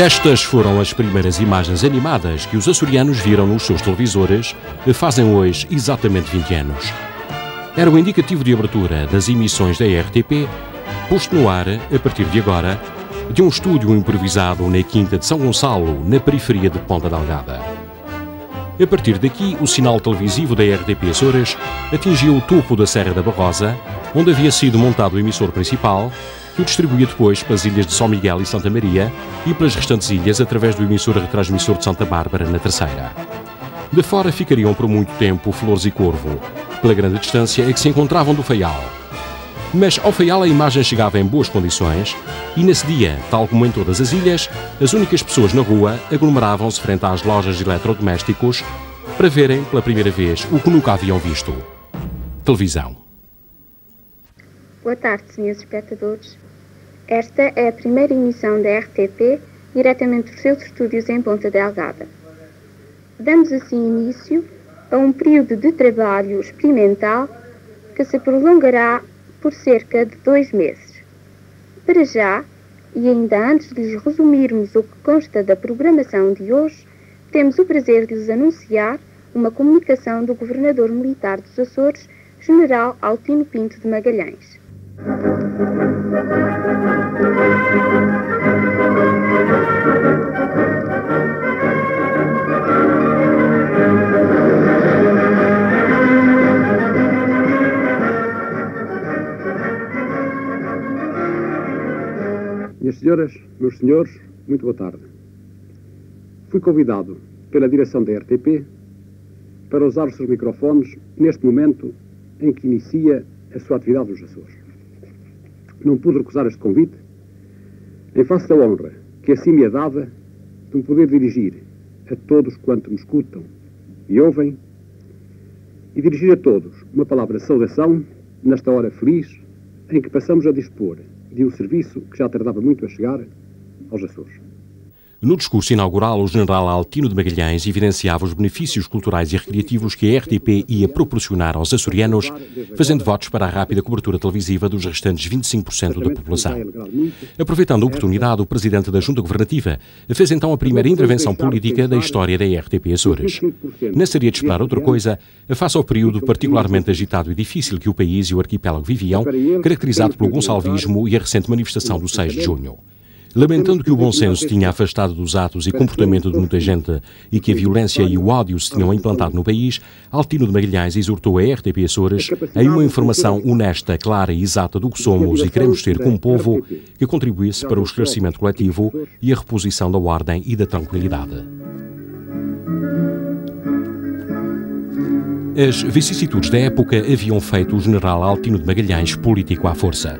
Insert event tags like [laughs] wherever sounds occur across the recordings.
Estas foram as primeiras imagens animadas que os açorianos viram nos seus televisores, fazem hoje exatamente 20 anos. Era o indicativo de abertura das emissões da RTP, posto no ar, a partir de agora, de um estúdio improvisado na Quinta de São Gonçalo, na periferia de Ponta Delgada. A partir daqui, o sinal televisivo da RTP Açores atingiu o topo da Serra da Barrosa, onde havia sido montado o emissor principal, que o distribuía depois para as ilhas de São Miguel e Santa Maria e pelas restantes ilhas através do emissor retransmissor de Santa Bárbara, na terceira. De fora ficariam por muito tempo Flores e Corvo, pela grande distância em que se encontravam do Faial. Mas ao Faial a imagem chegava em boas condições e nesse dia, tal como em todas as ilhas, as únicas pessoas na rua aglomeravam-se frente às lojas de eletrodomésticos para verem pela primeira vez o que nunca haviam visto. Televisão. Boa tarde, senhores espectadores. Esta é a primeira emissão da RTP diretamente dos seus estúdios em Ponta Delgada. Damos assim início a um período de trabalho experimental que se prolongará por cerca de dois meses. Para já, e ainda antes de lhes resumirmos o que consta da programação de hoje, temos o prazer de lhes anunciar uma comunicação do Governador Militar dos Açores, General Altino Pinto de Magalhães. Senhoras, meus senhores, muito boa tarde. Fui convidado pela direção da RTP para usar os seus microfones neste momento em que inicia a sua atividade nos Açores não pude recusar este convite, em face da honra que assim me é dada de me poder dirigir a todos quanto me escutam e ouvem, e dirigir a todos uma palavra de saudação nesta hora feliz em que passamos a dispor de um serviço que já tardava muito a chegar aos Açores. No discurso inaugural, o general Altino de Magalhães evidenciava os benefícios culturais e recreativos que a RTP ia proporcionar aos açorianos, fazendo votos para a rápida cobertura televisiva dos restantes 25% da população. Aproveitando a oportunidade, o presidente da Junta Governativa fez então a primeira intervenção política da história da RTP Açores. Não seria de esperar outra coisa, face ao período particularmente agitado e difícil que o país e o arquipélago viviam, caracterizado pelo gonçalvismo e a recente manifestação do 6 de junho. Lamentando que o bom senso tinha afastado dos atos e comportamento de muita gente e que a violência e o ódio se tinham implantado no país, Altino de Magalhães exortou a RTP Açores a uma informação honesta, clara e exata do que somos e queremos ser como povo que contribuísse para o esclarecimento coletivo e a reposição da ordem e da tranquilidade. As vicissitudes da época haviam feito o general Altino de Magalhães político à força.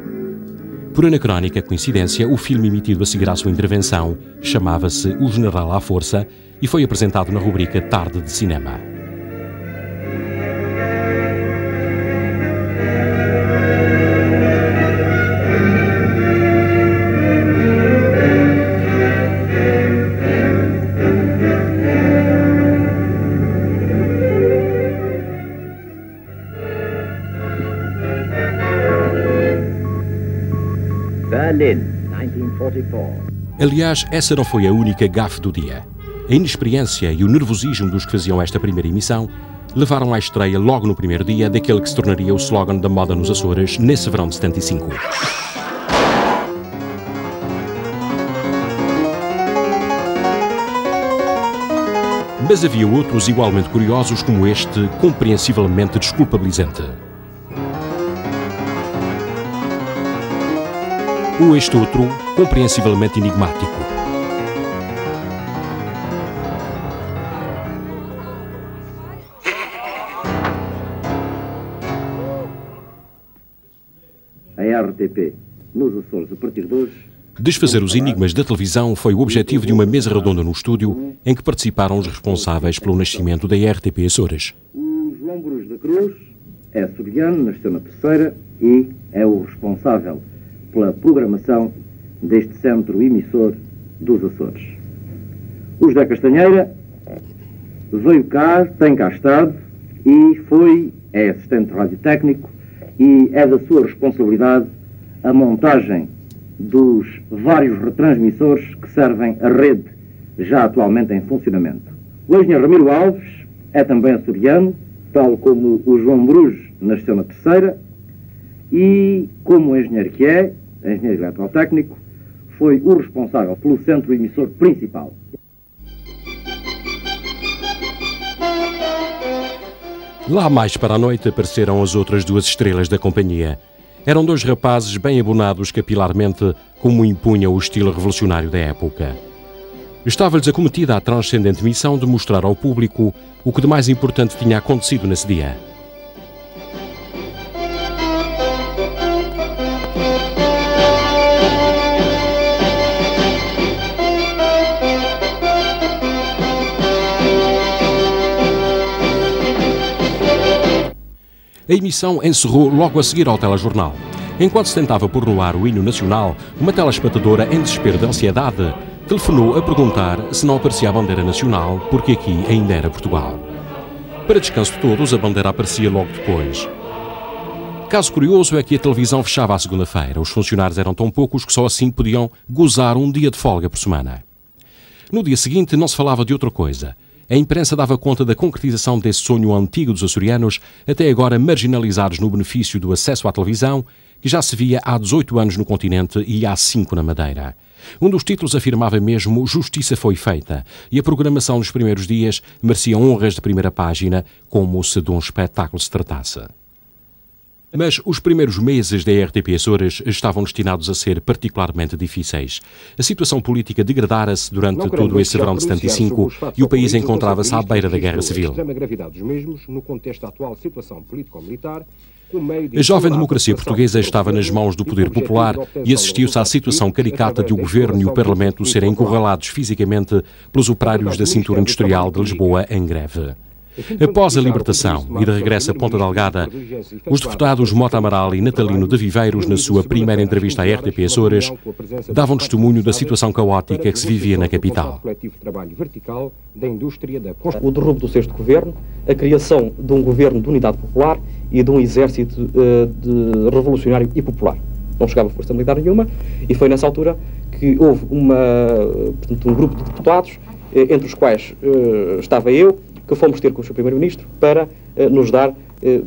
Por anacrónica coincidência, o filme emitido a seguir à sua intervenção chamava-se O General à Força e foi apresentado na rubrica Tarde de Cinema. Aliás, essa não foi a única gafe do dia. A inexperiência e o nervosismo dos que faziam esta primeira emissão levaram à estreia logo no primeiro dia daquele que se tornaria o slogan da moda nos Açores nesse verão de 75. Mas havia outros igualmente curiosos como este, compreensivelmente desculpabilizante. Ou este outro compreensivelmente enigmático. A RTP, nos Açores, a partir de hoje. Desfazer os enigmas da televisão foi o objetivo de uma mesa redonda no estúdio em que participaram os responsáveis pelo nascimento da RTP Açores. O João Bruce da Cruz é açoriano, nasceu na terceira e é o responsável pela programação deste centro emissor dos Açores. O José Castanheira veio cá, tem cá estado e foi é assistente radiotécnico e é da sua responsabilidade a montagem dos vários retransmissores que servem a rede já atualmente em funcionamento. O engenheiro Ramiro Alves é também açoriano, tal como o João Bruges nasceu na terceira, e como engenheiro que é, engenheiro eletrotécnico, foi o responsável pelo centro emissor principal. Lá mais para a noite apareceram as outras duas estrelas da companhia. Eram dois rapazes bem abonados capilarmente, como impunha o estilo revolucionário da época. Estava-lhes acometida a transcendente missão de mostrar ao público o que de mais importante tinha acontecido nesse dia. A emissão encerrou logo a seguir ao telejornal. Enquanto se tentava pôr no ar o hino nacional, uma telespectadora em desespero de ansiedade telefonou a perguntar se não aparecia a bandeira nacional, porque aqui ainda era Portugal. Para descanso de todos, a bandeira aparecia logo depois. Caso curioso é que a televisão fechava à segunda-feira. Os funcionários eram tão poucos que só assim podiam gozar um dia de folga por semana. No dia seguinte não se falava de outra coisa. A imprensa dava conta da concretização desse sonho antigo dos açorianos, até agora marginalizados no benefício do acesso à televisão, que já se via há 18 anos no continente e há 5 na Madeira. Um dos títulos afirmava mesmo Justiça foi feita, e a programação dos primeiros dias merecia honras de primeira página, como se de um espetáculo se tratasse. Mas os primeiros meses da RTP Açores estavam destinados a ser particularmente difíceis. A situação política degradara-se durante todo esse verão de 75 e o país encontrava-se à beira da guerra civil. A jovem democracia portuguesa estava nas mãos do poder popular e assistiu-se à situação caricata de o governo e o parlamento serem encurralados fisicamente pelos operários da cintura industrial de Lisboa em greve. Após a libertação e de regresso a Ponta Delgada, os deputados Mota Amaral e Natalino de Viveiros, na sua primeira entrevista à RTP Açores, davam testemunho da situação caótica que se vivia na capital. O derrubo do sexto governo, a criação de um governo de unidade popular e de um exército uh, de revolucionário e popular. Não chegava força militar nenhuma e foi nessa altura que houve uma, portanto, um grupo de deputados, eh, entre os quais estava eu, que fomos ter com o Sr. Primeiro-Ministro para uh, nos dar uh,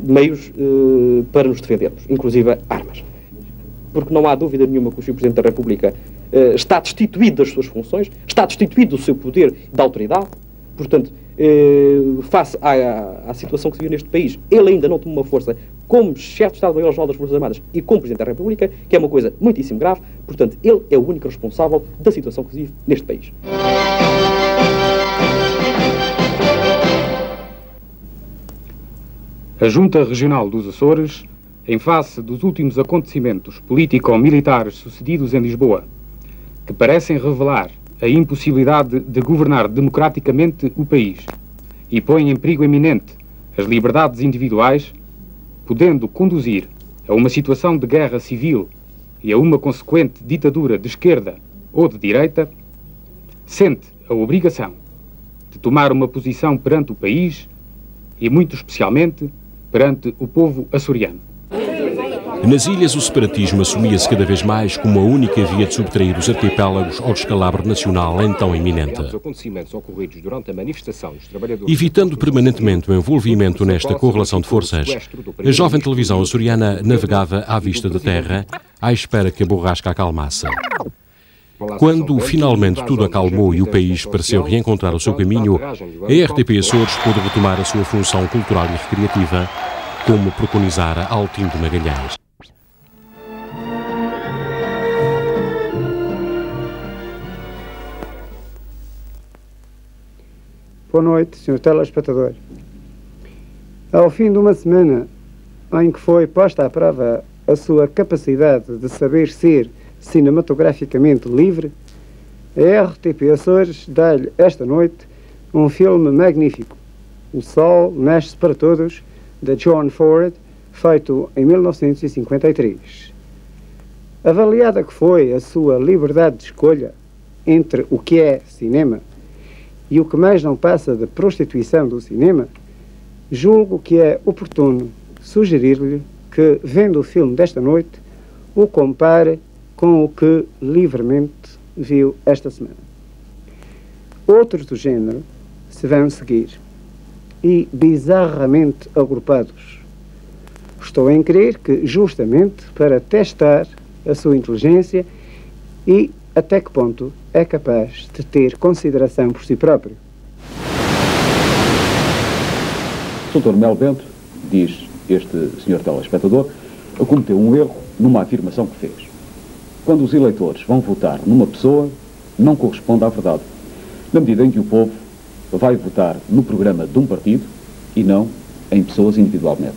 meios uh, para nos defendermos, inclusive armas. Porque não há dúvida nenhuma que o Sr. Presidente da República está destituído das suas funções, está destituído do seu poder de autoridade, portanto, face à, à, situação que se viu neste país, ele ainda não tomou uma força como chefe de Estado-Maior-General das Forças Armadas e como Presidente da República, que é uma coisa muitíssimo grave, portanto, ele é o único responsável da situação que se vive neste país. A Junta Regional dos Açores, em face dos últimos acontecimentos político-militares sucedidos em Lisboa, que parecem revelar a impossibilidade de governar democraticamente o país e põem em perigo eminente as liberdades individuais, podendo conduzir a uma situação de guerra civil e a uma consequente ditadura de esquerda ou de direita, sente a obrigação de tomar uma posição perante o país e, muito especialmente, perante o povo açoriano. Nas ilhas, o separatismo assumia-se cada vez mais como a única via de subtrair os arquipélagos ao descalabro nacional então iminente. Evitando permanentemente o envolvimento nesta correlação de forças, a jovem televisão açoriana navegava à vista da terra, à espera que a borrasca acalmasse. Quando finalmente tudo acalmou e o país pareceu reencontrar o seu caminho, a RTP Açores pôde retomar a sua função cultural e recreativa, como preconizara Altim de Magalhães. Boa noite, Sr. Telespectador. Ao fim de uma semana em que foi posta à prova a sua capacidade de saber ser cinematograficamente livre, a RTP Açores dá-lhe esta noite um filme magnífico, O Sol Nasce para Todos, de John Ford, feito em 1953. Avaliada que foi a sua liberdade de escolha entre o que é cinema e o que mais não passa da prostituição do cinema, julgo que é oportuno sugerir-lhe que, vendo o filme desta noite, o compare com o que livremente viu esta semana. Outros do género se vão seguir e bizarramente agrupados. Estou em crer que justamente para testar a sua inteligência e até que ponto é capaz de ter consideração por si próprio. Doutor Mel Bento, diz este senhor telespectador, cometeu um erro numa afirmação que fez. Quando os eleitores vão votar numa pessoa, não corresponde à verdade. Na medida em que o povo vai votar no programa de um partido e não em pessoas individualmente.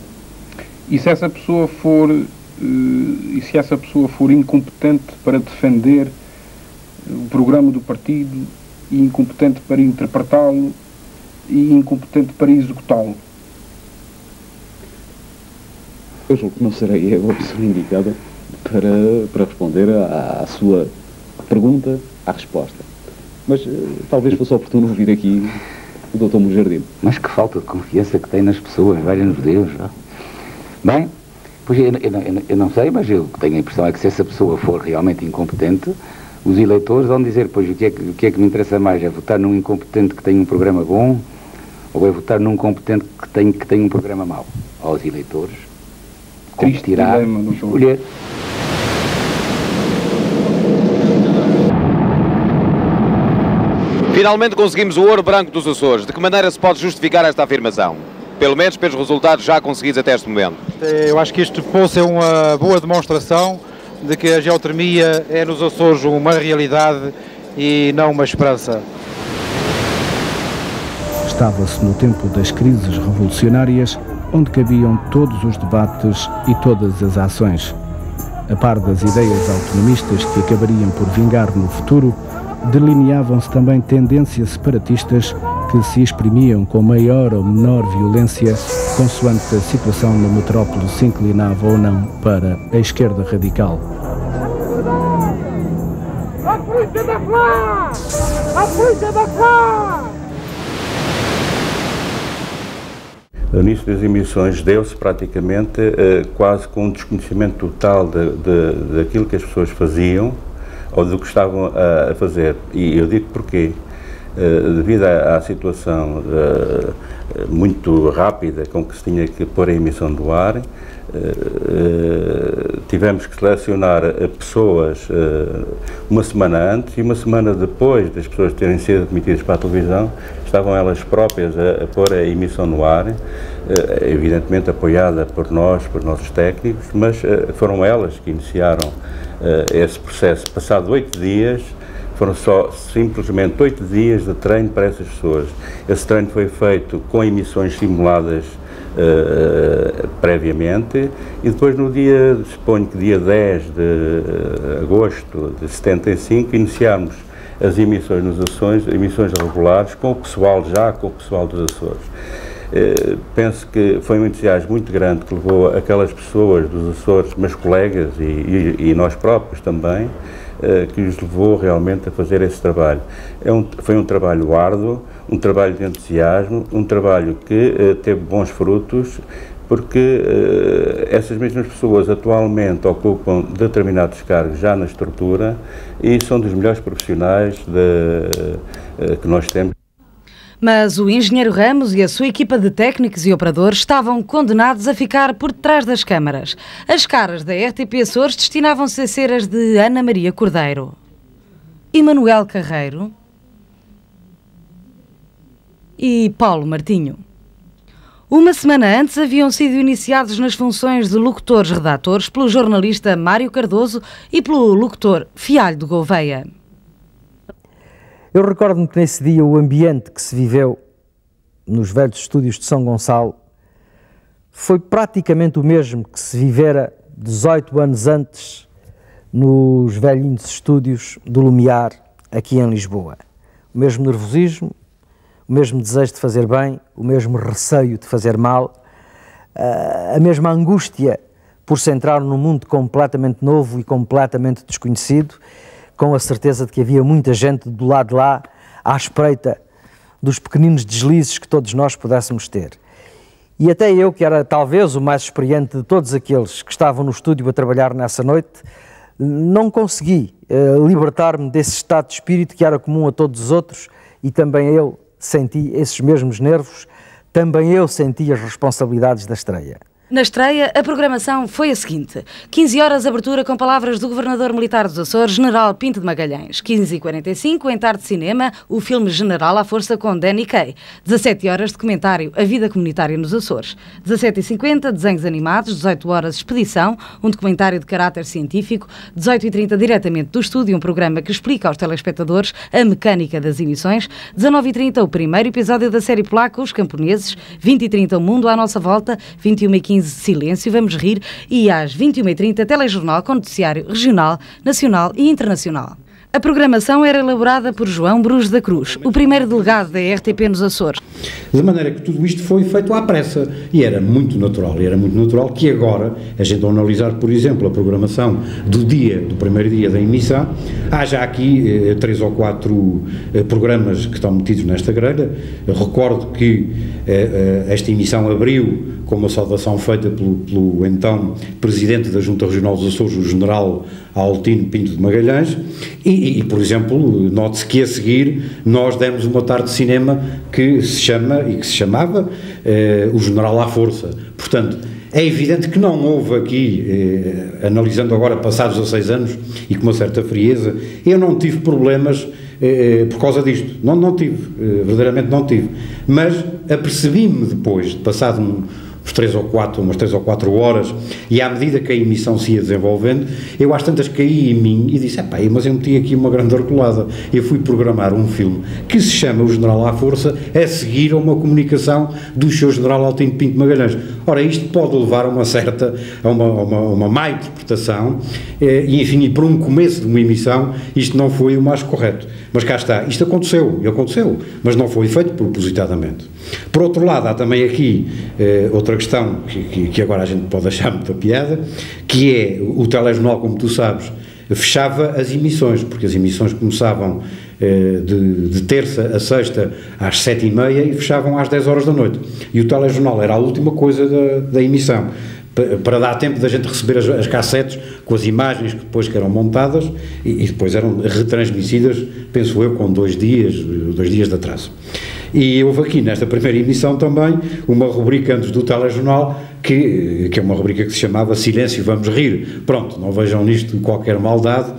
E se essa pessoa for uh, e se essa pessoa for incompetente para defender o programa do partido e incompetente para interpretá-lo e incompetente para executá-lo? Eu julgo que não serei eu a pessoa indicada para, para responder à, à sua pergunta, à resposta. Mas uh, talvez fosse oportuno ouvir aqui o Dr. Mujardino. Mas que falta de confiança que tem nas pessoas, valha-nos Deus. Não? Bem, pois eu, eu, eu, não sei, mas eu tenho a impressão é que se essa pessoa for realmente incompetente, os eleitores vão dizer, pois o que, é que, o que é que me interessa mais? É votar num incompetente que tem um programa bom ou é votar num competente que tem, que tem um programa mau? Aos eleitores, competirá escolher. Finalmente conseguimos o ouro branco dos Açores. De que maneira se pode justificar esta afirmação? Pelo menos pelos resultados já conseguidos até este momento. Eu acho que isto fosse uma boa demonstração de que a geotermia é nos Açores uma realidade e não uma esperança. Estava-se no tempo das crises revolucionárias, onde cabiam todos os debates e todas as ações. A par das ideias autonomistas que acabariam por vingar no futuro, delineavam-se também tendências separatistas que se exprimiam com maior ou menor violência, consoante a situação na metrópole se inclinava ou não para a esquerda radical. A polícia da Flá! A polícia da Flá! No início das emissões deu-se praticamente eh, quase com um desconhecimento total de, de, daquilo que as pessoas faziam ou do que estavam a, fazer. E eu digo porquê. Uh, devido à, situação uh, muito rápida com que se tinha que pôr a emissão do ar, uh, tivemos que selecionar pessoas uma semana antes e uma semana depois das pessoas terem sido admitidas para a televisão, estavam elas próprias a pôr a emissão no ar, evidentemente apoiada por nós, por nossos técnicos, mas foram elas que iniciaram esse processo. Passado oito dias, foram só simplesmente oito dias de treino para essas pessoas. Esse treino foi feito com emissões simuladas uh, previamente e depois no dia, suponho que dia 10 de agosto de 75, iniciámos as emissões nos Açores, emissões regulares, com o pessoal já, com o pessoal dos Açores. Uh, penso que foi um entusiasmo muito grande que levou aquelas pessoas dos Açores, meus colegas e, e, e nós próprios também, eh, que os levou realmente a fazer esse trabalho. É um, foi um trabalho árduo, um trabalho de entusiasmo, um trabalho que uh, teve bons frutos, porque essas mesmas pessoas atualmente ocupam determinados cargos já na estrutura e são dos melhores profissionais de, que nós temos. Mas o engenheiro Ramos e a sua equipa de técnicos e operadores estavam condenados a ficar por detrás das câmaras. As caras da RTP Açores destinavam-se a ser as de Ana Maria Cordeiro. E Manuel Carreiro. E Paulo Martinho. Uma semana antes haviam sido iniciados nas funções de locutores-redatores pelo jornalista Mário Cardoso e pelo locutor Fialho de Gouveia. Eu recordo-me que nesse dia o ambiente que se viveu nos velhos estúdios de São Gonçalo foi praticamente o mesmo que se vivera 18 anos antes nos velhinhos estúdios do Lumiar, aqui em Lisboa. O mesmo nervosismo, o mesmo desejo de fazer bem, o mesmo receio de fazer mal, a mesma angústia por se entrar num mundo completamente novo e completamente desconhecido com a certeza de que havia muita gente do lado de lá à espreita dos pequeninos deslizes que todos nós pudéssemos ter. E até eu, que era talvez o mais experiente de todos aqueles que estavam no estúdio a trabalhar nessa noite, não consegui uh, libertar-me desse estado de espírito que era comum a todos os outros e também eu senti esses mesmos nervos, também eu senti as responsabilidades da estreia. Na estreia, a programação foi a seguinte: 15 horas abertura com palavras do Governador Militar dos Açores, General Pinto de Magalhães. 15h45, em tarde de cinema, o filme General à Força com Danny Kay. 17 horas documentário A Vida Comunitária nos Açores. 17h50, desenhos animados. 18 horas Expedição, um documentário de caráter científico. 18h30, diretamente do estúdio, um programa que explica aos telespectadores a mecânica das emissões. 19h30, o primeiro episódio da série Polaca, Os Camponeses. 20h30, O Mundo à Nossa Volta. 21h15, 15 Silêncio, Vamos Rir e às 21h30 Telejornal com noticiário regional, nacional e internacional. A programação era elaborada por João Brus da Cruz, o primeiro delegado da RTP nos Açores. De maneira que tudo isto foi feito à pressa e era muito natural, e era muito natural que agora, a gente ao analisar, por exemplo, a programação do dia, do primeiro dia da emissão, haja aqui eh, três ou quatro eh, programas que estão metidos nesta grelha. Eu recordo que eh, eh esta emissão abriu com uma saudação feita pelo, pelo, então Presidente da Junta Regional dos Açores, o General Altino Pinto de Magalhães, e, e por exemplo, note-se que a seguir nós demos uma tarde de cinema que se chama, e que se chamava, eh, o General à Força. Portanto, é evidente que não houve aqui, eh, analisando agora passados 16 anos e com uma certa frieza, eu não tive problemas eh, por causa disto. Não, não tive, eh, verdadeiramente não tive. Mas apercebi-me depois, passado um, três ou quatro, umas três ou quatro horas, e à medida que a emissão se ia desenvolvendo, eu às tantas caí em mim e disse, pá, mas eu meti aqui uma grande arcolada. Eu fui programar um filme que se chama O General à Força, a seguir a uma comunicação do seu General Altino Pinto Magalhães. Ora, isto pode levar a uma certa, a uma, a uma, uma má interpretação, eh, e enfim, e por um começo de uma emissão, isto não foi o mais correto. Mas cá está, isto aconteceu, e aconteceu, mas não foi feito propositadamente. Por outro lado, há também aqui eh, outra questão que, que, que, agora a gente pode achar [laughs] muita piada, que é o telejornal, como tu sabes, fechava as emissões, porque as emissões começavam eh, de, de, terça a sexta às sete e meia e fechavam às dez horas da noite. E o telejornal era a última coisa da, da emissão para dar tempo da gente receber as, as cassetes com as imagens que depois que eram montadas e, e, depois eram retransmitidas, penso eu, com dois dias, dois dias de atraso. E houve aqui, nesta primeira emissão também, uma rubrica antes do telejornal, que, que é uma rubrica que se chamava Silêncio, vamos rir. Pronto, não vejam nisto qualquer maldade.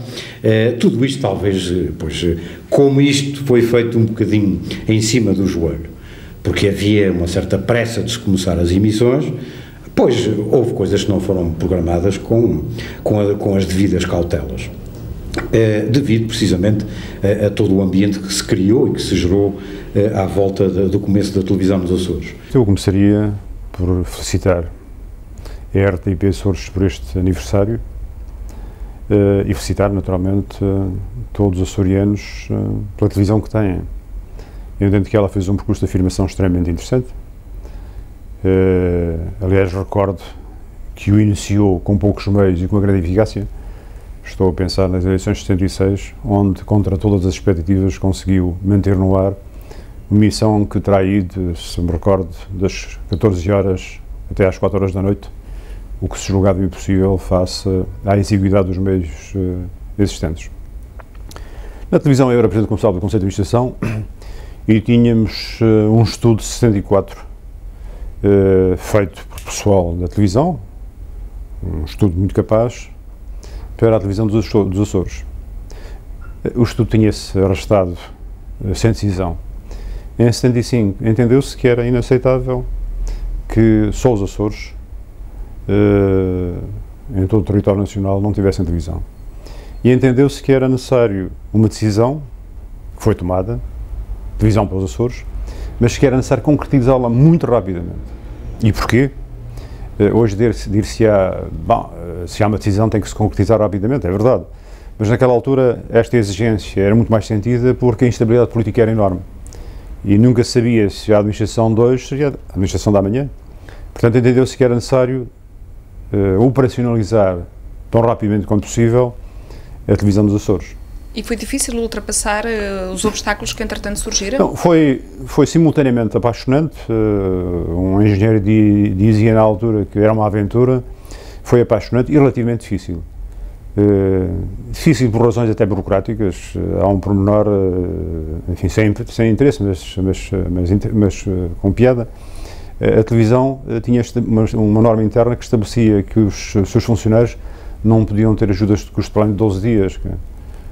Eh, tudo isto talvez, eh, pois, eh, como isto foi feito um bocadinho em cima do joelho, porque havia uma certa pressa de se começar as emissões, pois houve coisas que não foram programadas com, com, a, com as devidas cautelas. Eh, devido precisamente a, a, todo o ambiente que se criou e que se gerou eh, à volta de, do começo da televisão nos Açores. Eu começaria por felicitar a RTP Açores por este aniversário eh, e felicitar naturalmente todos os açorianos pela televisão que têm. Eu entendo que ela fez um percurso de afirmação extremamente interessante. Aliás, recordo que o iniciou com poucos meios e com uma grande eficácia Estou a pensar nas eleições de 76, onde, contra todas as expectativas, conseguiu manter no ar uma missão que terá ido, se me recordo, das 14 horas até às 4 horas da noite, o que se julgava impossível face à exiguidade dos meios uh, existentes. Na televisão eu era presidente comercial do Conselho de Administração [clears throat] e tínhamos uh, um estudo de 64 uh, feito por pessoal da televisão, um estudo muito capaz, para a televisão dos Açores. O estudo tinha-se arrastado eh, sem decisão. Em 75, entendeu-se que era inaceitável que só os Açores, uh, em todo o território nacional, não tivessem televisão. E entendeu-se que era necessário uma decisão, que foi tomada, televisão para os Açores, mas que era necessário concretizá-la muito rapidamente. E porquê? Uh, hoje dir-se-á, bom, se há uma decisão tem que se concretizar rapidamente, é verdade. Mas naquela altura esta exigência era muito mais sentida porque a instabilidade política era enorme. E nunca sabia se a administração de hoje seria a administração da manhã. Portanto, entendeu-se que era necessário uh, operacionalizar tão rapidamente quanto possível a televisão dos Açores. E foi difícil ultrapassar uh, os obstáculos que entretanto surgiram? Não, foi, foi simultaneamente apaixonante. Uh, um engenheiro dizia na altura que era uma aventura. Foi apaixonante e relativamente difícil. Uh, difícil por razões até burocráticas. há um pormenor, enfim, sem, sem interesse, mas, mas, mas, mas com piada. a televisão tinha uma, uma, norma interna que estabelecia que os, seus funcionários não podiam ter ajudas de custo de 12 dias. Que,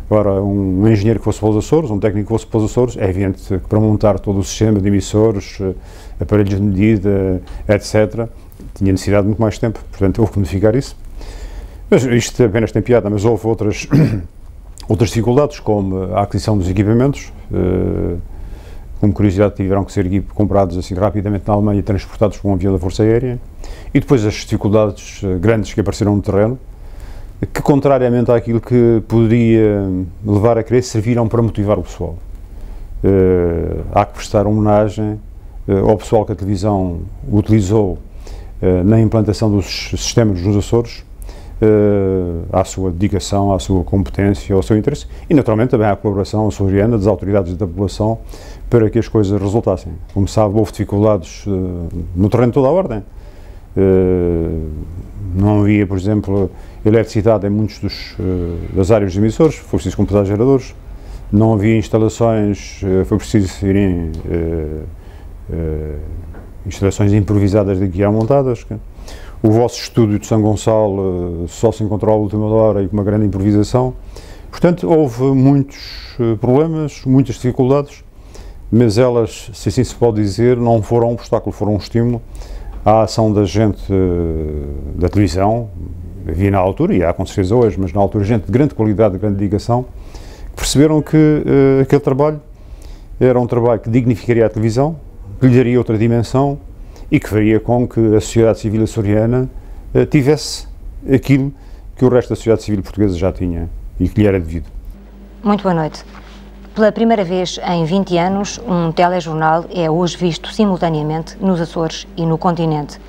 Agora, um engenheiro que fosse para os Açores, um técnico que fosse para os Açores, é evidente que para montar todo o sistema de emissores, eh, aparelhos de medida, etc., tinha necessidade de muito mais tempo. Portanto, houve que modificar isso. Mas isto apenas tem piada, mas houve outras, [coughs] outras dificuldades, como a aquisição dos equipamentos. Uh, como curiosidade, tiveram que ser comprados assim rapidamente na Alemanha e transportados por um avião da Força Aérea. E depois as dificuldades eh, grandes que apareceram no terreno, que, contrariamente àquilo que poderia levar a crer, serviram para motivar o pessoal. Uh, há que prestar homenagem uh, ao pessoal que a televisão utilizou uh, na implantação dos sistemas nos Açores, à sua dedicação, à sua competência, ao seu interesse e, naturalmente, também à colaboração açoriana das autoridades da população para que as coisas resultassem. Como sabe, houve dificuldades no terreno de toda a ordem. não havia, por exemplo, eletricidade em muitos dos, uh, das áreas dos emissores, foi preciso completar geradores, não havia instalações, uh, foi preciso irem uh, instalações improvisadas de guiar montadas. O vosso estúdio de São Gonçalo só se encontrou à última hora e com uma grande improvisação. Portanto, houve muitos problemas, muitas dificuldades, mas elas, se assim se pode dizer, não foram um obstáculo, foram um estímulo à ação da gente da televisão, havia na altura, e há com certeza hoje, mas na altura gente de grande qualidade, de grande dedicação, perceberam que uh, aquele trabalho era um trabalho que dignificaria a televisão, que lhe daria outra dimensão e que faria com que a sociedade civil açoriana uh, tivesse aquilo que o resto da sociedade civil portuguesa já tinha e que lhe era devido. Muito boa noite. Pela primeira vez em 20 anos, um telejornal é hoje visto simultaneamente nos Açores e no continente.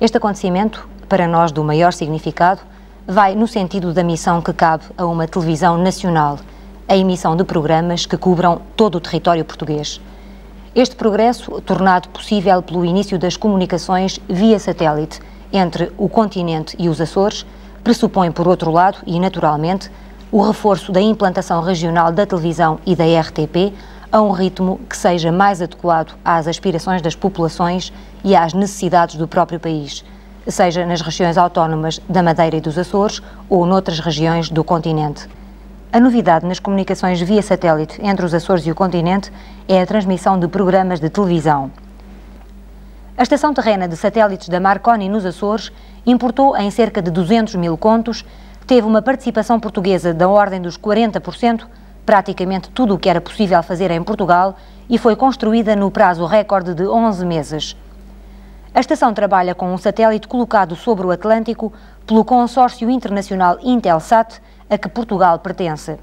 Este acontecimento para nós do maior significado, vai no sentido da missão que cabe a uma televisão nacional, a emissão de programas que cubram todo o território português. Este progresso, tornado possível pelo início das comunicações via satélite entre o continente e os Açores, pressupõe, por outro lado, e naturalmente, o reforço da implantação regional da televisão e da RTP a um ritmo que seja mais adequado às aspirações das populações e às necessidades do próprio país seja nas regiões autónomas da Madeira e dos Açores ou noutras regiões do continente. A novidade nas comunicações via satélite entre os Açores e o continente é a transmissão de programas de televisão. A estação terrena de satélites da Marconi nos Açores importou em cerca de 200 mil contos, teve uma participação portuguesa da ordem dos 40%, praticamente tudo o que era possível fazer em Portugal, e foi construída no prazo recorde de 11 meses. A estação trabalha com um satélite colocado sobre o Atlântico pelo consórcio internacional Intelsat, a que Portugal pertence.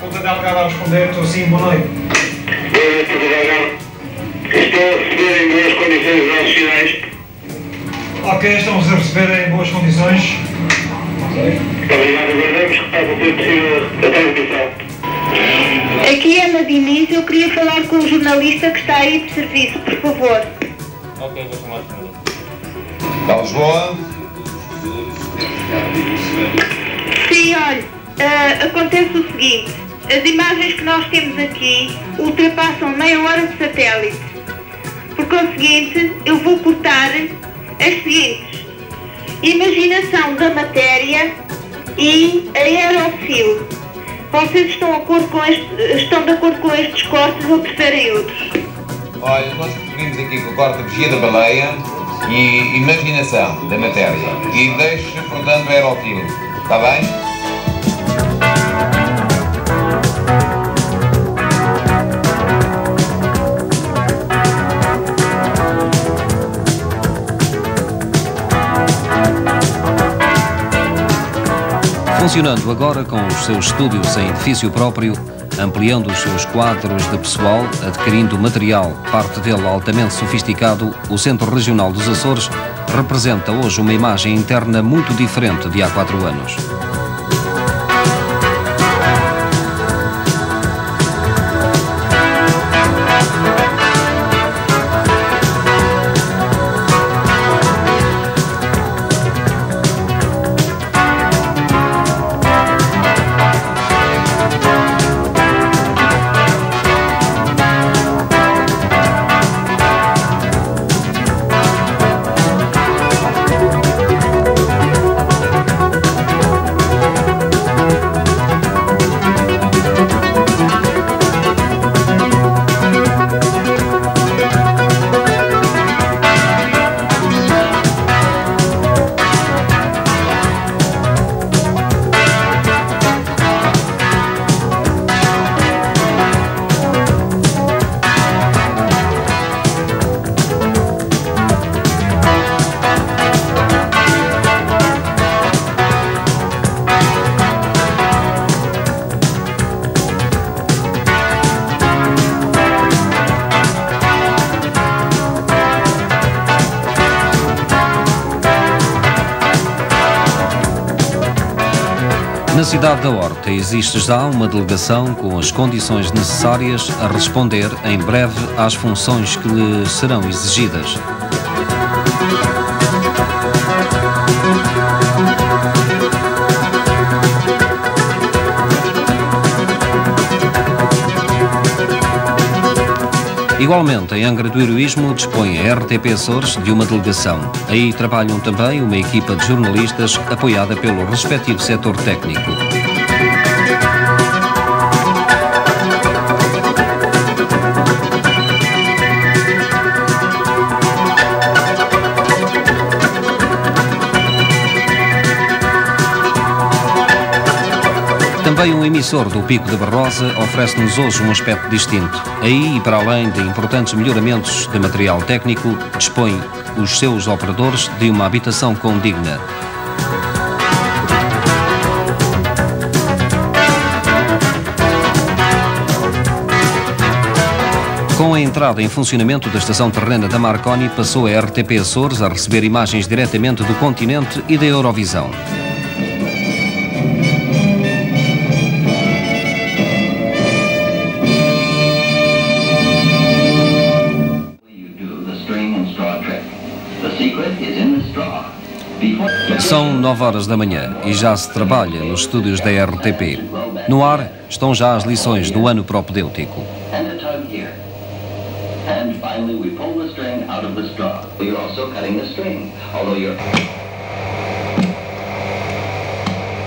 Ponta Delgada a responder, estou sim, boa noite. Boa noite, Ponta Delgada. Estou a receber em boas condições os nossos sinais. Ok, estamos a receber em boas condições. Muito obrigado, aguardamos que faça ser possível a transmissão. Aqui é Ana Diniz, eu queria falar com o jornalista que está aí de serviço, por favor. Ok, vou chamar o jornalista. Está Lisboa? Sim, olha, uh, acontece o seguinte, as imagens que nós temos aqui ultrapassam meia hora de satélite. Por conseguinte, eu vou cortar as seguintes. Imaginação da matéria e aerofil. Vocês estão, com este, estão de acordo com estes cortes ou preferem outros? Olha, nós preferimos aqui que o corte de vigia da baleia e imaginação da matéria. E deixe, portanto, aerofilo. Está bem? Funcionando agora com os seus estúdios em edifício próprio, ampliando os seus quadros de pessoal, adquirindo material, parte dele altamente sofisticado, o Centro Regional dos Açores representa hoje uma imagem interna muito diferente de há quatro anos. Cidade da Horta existe já uma delegação com as condições necessárias a responder em breve às funções que lhe serão exigidas. Igualmente, em Angra do Heroísmo dispõe a RTP Açores de uma delegação. Aí trabalham também uma equipa de jornalistas apoiada pelo respectivo setor técnico. Também um emissor do Pico de Barrosa oferece-nos hoje um aspecto distinto. Aí, e para além de importantes melhoramentos de material técnico, dispõe os seus operadores de uma habitação condigna. Com a entrada em funcionamento da estação terrena da Marconi, passou a RTP Açores a receber imagens diretamente do continente e da Eurovisão. São 9 horas da manhã e já se trabalha nos estúdios da RTP. No ar estão já as lições do ano propedêutico. String string.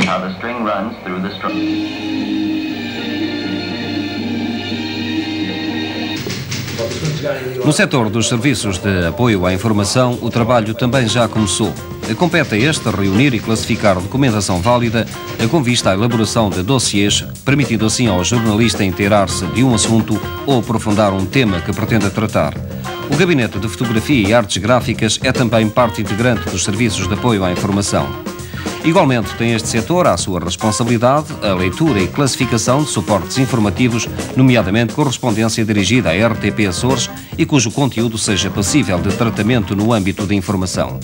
How the string runs through the straw. No setor dos serviços de apoio à informação, o trabalho também já começou. Compete a este reunir e classificar documentação válida com vista à elaboração de dossiês, permitindo assim ao jornalista inteirar-se de um assunto ou aprofundar um tema que pretenda tratar. O Gabinete de Fotografia e Artes Gráficas é também parte integrante dos serviços de apoio à informação. Igualmente, tem este setor à sua responsabilidade a leitura e classificação de suportes informativos, nomeadamente correspondência dirigida à RTP Açores e cujo conteúdo seja passível de tratamento no âmbito da informação.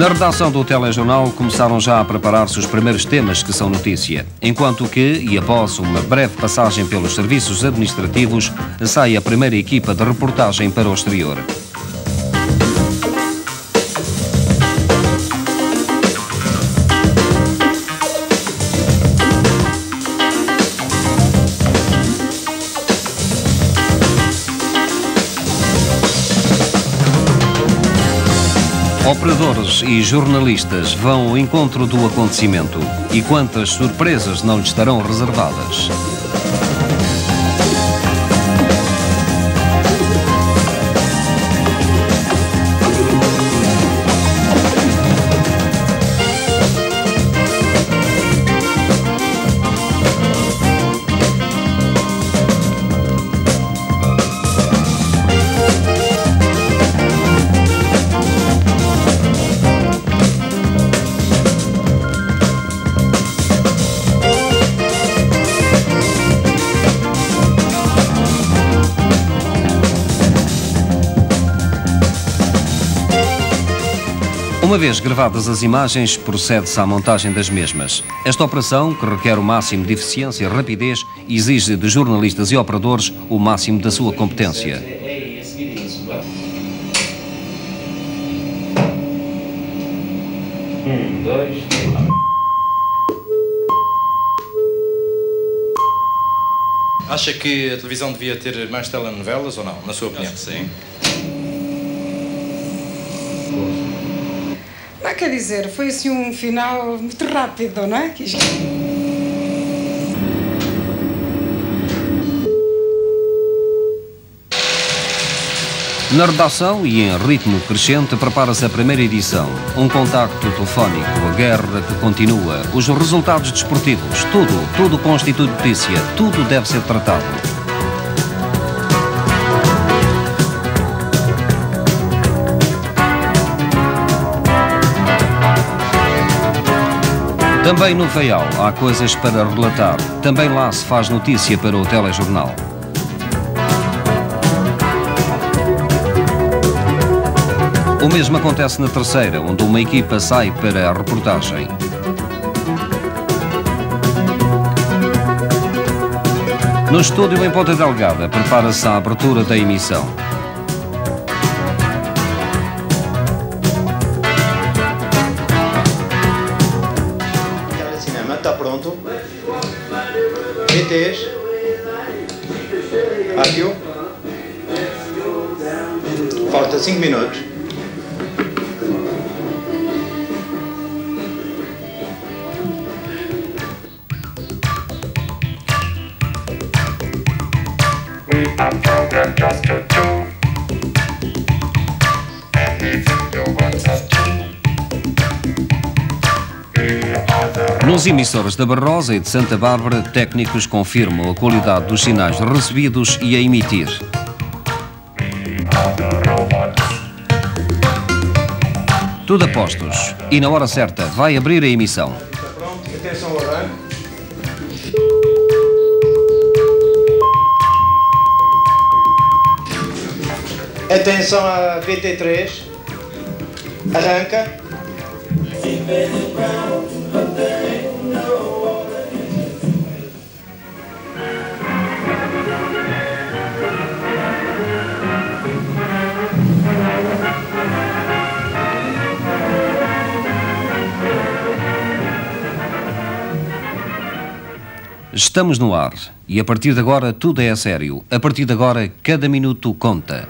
Na redação do telejornal começaram já a preparar-se os primeiros temas que são notícia, enquanto que, e após uma breve passagem pelos serviços administrativos, sai a primeira equipa de reportagem para o exterior. Operadores e jornalistas vão ao encontro do acontecimento e quantas surpresas não lhes estarão reservadas. Uma vez gravadas as imagens, procede-se à montagem das mesmas. Esta operação, que requer o máximo de eficiência e rapidez, exige de jornalistas e operadores o máximo da sua competência. Um, dois, Acha que a televisão devia ter mais telenovelas ou não, na sua opinião? Sim. Quer dizer, foi assim um final muito rápido, não é? Na redação e em ritmo crescente prepara-se a primeira edição. Um contacto telefónico, a guerra que continua, os resultados desportivos, tudo, tudo constitui notícia, tudo deve ser tratado. Também no Feial há coisas para relatar. Também lá se faz notícia para o telejornal. O mesmo acontece na terceira, onde uma equipa sai para a reportagem. No estúdio em Ponta Delgada, prepara-se a abertura da emissão. 5 minutos. Nos emissores da Barrosa e de Santa Bárbara, técnicos confirmam a qualidade dos sinais recebidos e a emitir. Tudo a postos. E na hora certa vai abrir a emissão. Pronto, atenção ao arranque. Atenção a VT3. Arranca. Estamos no ar e a partir de agora tudo é a sério. A partir de agora cada minuto conta.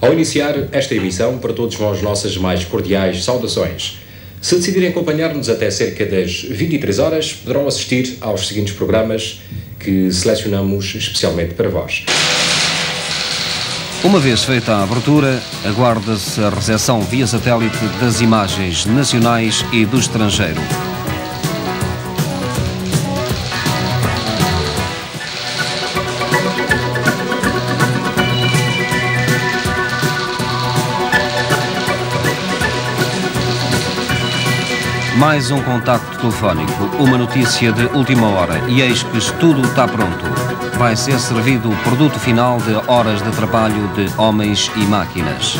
Ao iniciar esta emissão, para todos vós nossas mais cordiais saudações. Se decidirem acompanhar-nos até cerca das 23 horas, poderão assistir aos seguintes programas que selecionamos especialmente para vós. Uma vez feita a abertura, aguarda-se a recepção via satélite das imagens nacionais e do estrangeiro. Mais um contacto telefónico, uma notícia de última hora e eis que tudo está pronto. Vai ser servido o produto final de horas de trabalho de homens e máquinas.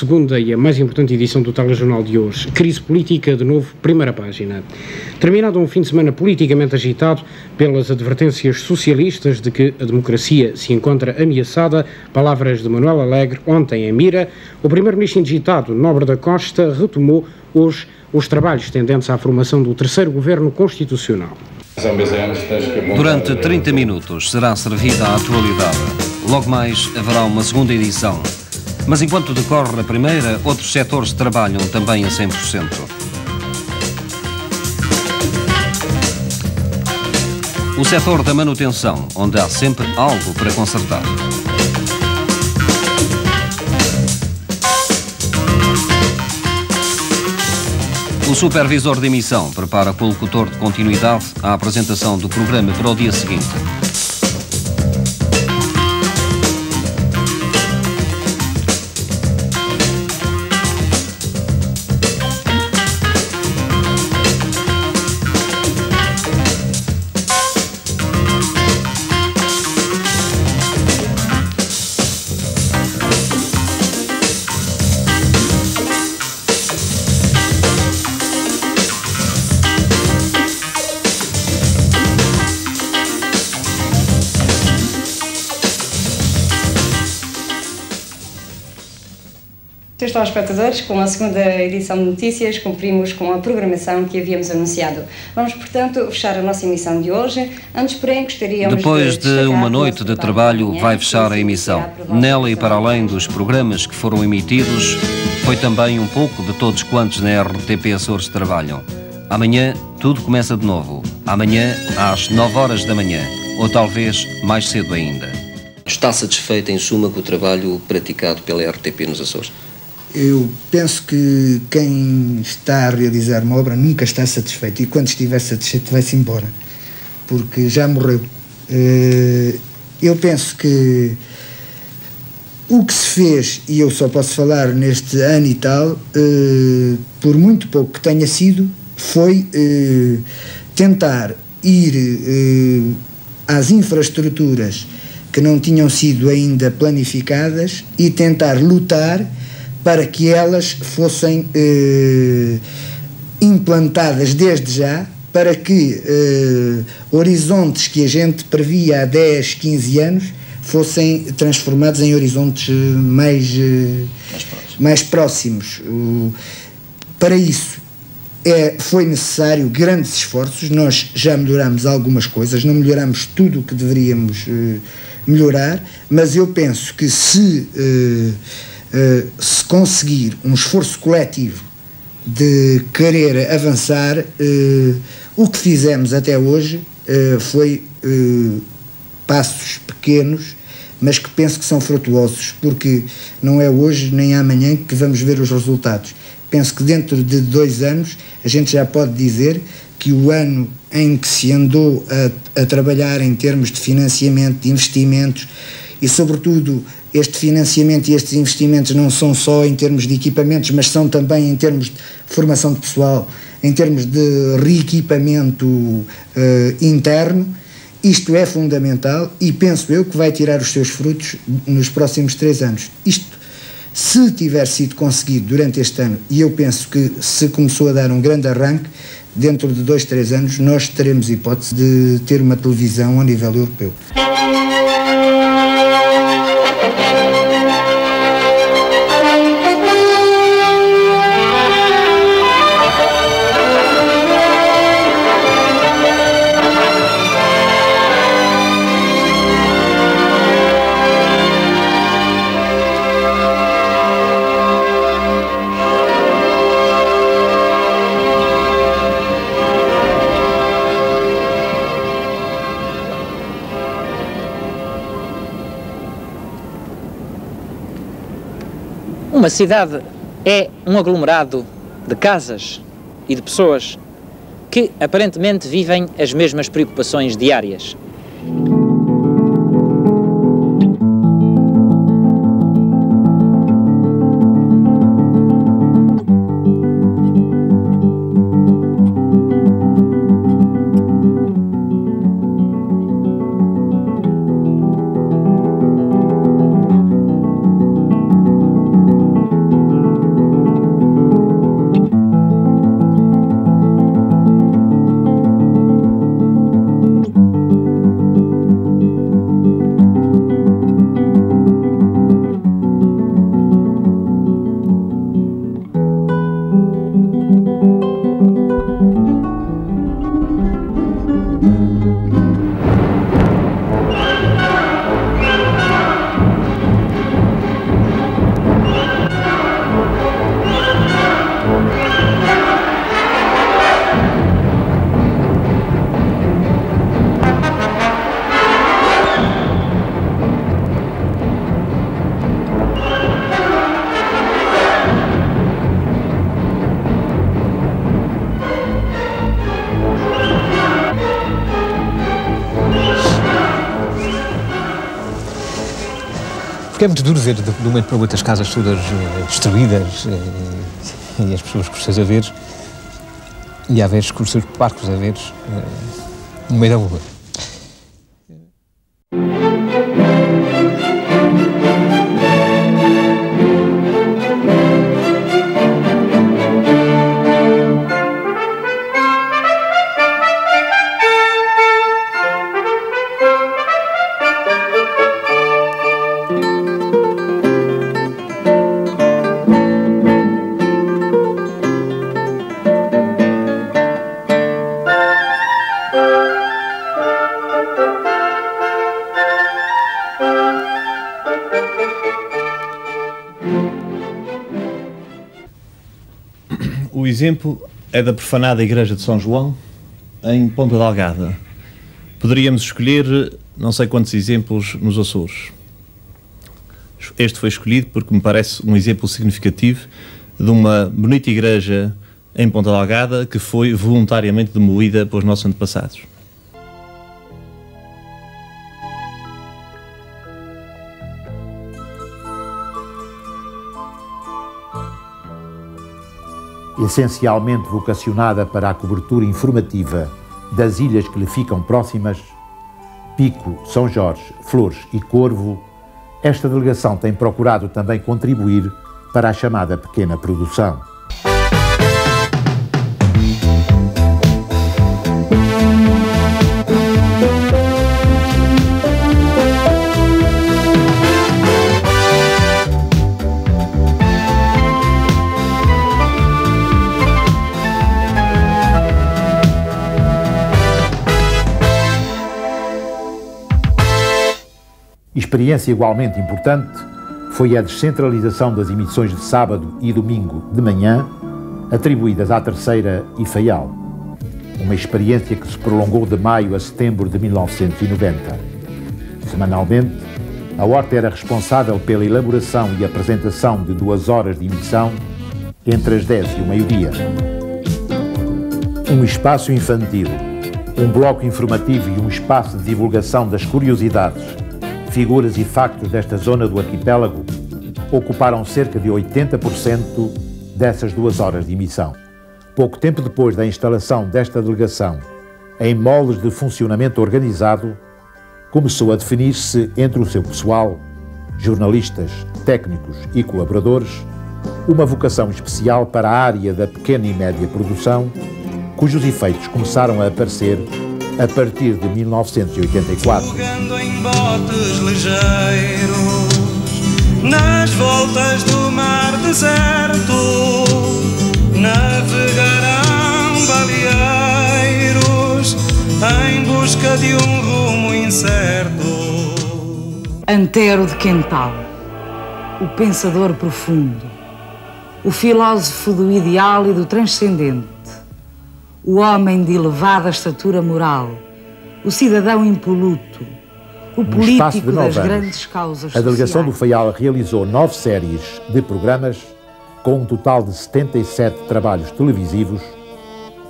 Segunda e a mais importante edição do telejornal de hoje. Crise política, de novo, primeira página. Terminado um fim de semana politicamente agitado pelas advertências socialistas de que a democracia se encontra ameaçada, palavras de Manuel Alegre ontem em Mira, o primeiro-ministro indigitado, Nobre da Costa, retomou hoje os trabalhos tendentes à formação do terceiro governo constitucional. Durante 30 minutos será servida a atualidade. Logo mais haverá uma segunda edição. Mas enquanto decorre a primeira, outros setores trabalham também a 100%. O setor da manutenção, onde há sempre algo para consertar. O supervisor de emissão prepara com o locutor de continuidade a apresentação do programa para o dia seguinte. Estes telespectadores, com a segunda edição de notícias, cumprimos com a programação que havíamos anunciado. Vamos, portanto, fechar a nossa emissão de hoje. Antes, porém, gostaríamos Depois de, de uma noite de trabalho, vai fechar a emissão. Nela e para além dos programas que foram emitidos, foi também um pouco de todos quantos na RTP Açores trabalham. Amanhã tudo começa de novo. Amanhã às 9 horas da manhã, ou talvez mais cedo ainda. Está satisfeito, em suma, com o trabalho praticado pela RTP nos Açores? Eu penso que quem está a realizar uma obra nunca está satisfeito e quando estiver satisfeito vai-se embora, porque já morreu. Eh, Eu penso que o que se fez, e eu só posso falar neste ano e tal, eh, por muito pouco que tenha sido, foi eh, tentar ir às infraestruturas que não tinham sido ainda planificadas e tentar lutar para que elas fossem eh, implantadas desde já para que eh, horizontes que a gente previa há 10, 15 anos fossem transformados em horizontes eh, mais, eh, mais próximos. O- para isso é, foi necessário grandes esforços, nós já melhoramos algumas coisas, não melhoramos tudo o que deveríamos eh, melhorar, mas eu penso que se, eh, se conseguir um esforço coletivo de querer avançar, eh, o que fizemos até hoje eh, foi eh, passos pequenos, mas que penso que são frutuosos, porque não é hoje nem amanhã que vamos ver os resultados. Penso que dentro de dois anos a gente já pode dizer que o ano em que se andou a, a trabalhar em termos de financiamento, de investimentos e, sobretudo, este financiamento e estes investimentos não são só em termos de equipamentos, mas são também em termos de formação de pessoal, em termos de reequipamento eh, interno. Isto é fundamental e penso eu que vai tirar os seus frutos nos próximos três anos. Isto, se tiver sido conseguido durante este ano, e eu penso que se começou a dar um grande arranque, dentro de dois, três anos, nós teremos hipótese de ter uma televisão a nível europeu. Uma cidade é um aglomerado de casas e de pessoas que aparentemente vivem as mesmas preocupações diárias. Porque é muito duro ver de, um momento para o outro as casas todas eh, destruídas eh, e as pessoas com os seus haveres e haveres com os seus barcos haveres eh, no meio da rua. Exemplo é da profanada Igreja de São João, em Ponta Delgada. Poderíamos escolher não sei quantos exemplos nos Açores. Este foi escolhido porque me parece um exemplo significativo de uma bonita igreja em Ponta Delgada que foi voluntariamente demolida pelos nossos antepassados. Essencialmente vocacionada para a cobertura informativa das ilhas que lhe ficam próximas, Pico, São Jorge, Flores e Corvo, esta delegação tem procurado também contribuir para a chamada pequena produção. Experiência igualmente importante foi a descentralização das emissões de sábado e domingo de manhã, atribuídas à Terceira e Faial. Uma experiência que se prolongou de maio a setembro de 1990. Semanalmente, a Horta era responsável pela elaboração e apresentação de duas horas de emissão entre as 10 e o meio-dia. Um espaço infantil, um bloco informativo e um espaço de divulgação das curiosidades figuras e factos desta zona do arquipélago ocuparam cerca de 80% dessas duas horas de emissão. Pouco tempo depois da instalação desta delegação em moldes de funcionamento organizado, começou a definir-se entre o seu pessoal, jornalistas, técnicos e colaboradores, uma vocação especial para a área da pequena e média produção, cujos efeitos começaram a aparecer a partir de 1984. em botes ligeiros, nas voltas do mar deserto, navegarão baleeiros em busca de um rumo incerto. Antero de Quental, o pensador profundo, o filósofo do ideal e do transcendente o homem de elevada estatura moral, o cidadão impoluto, o político das anos, grandes causas A delegação sociais. do Faial realizou nove séries de programas, com um total de 77 trabalhos televisivos,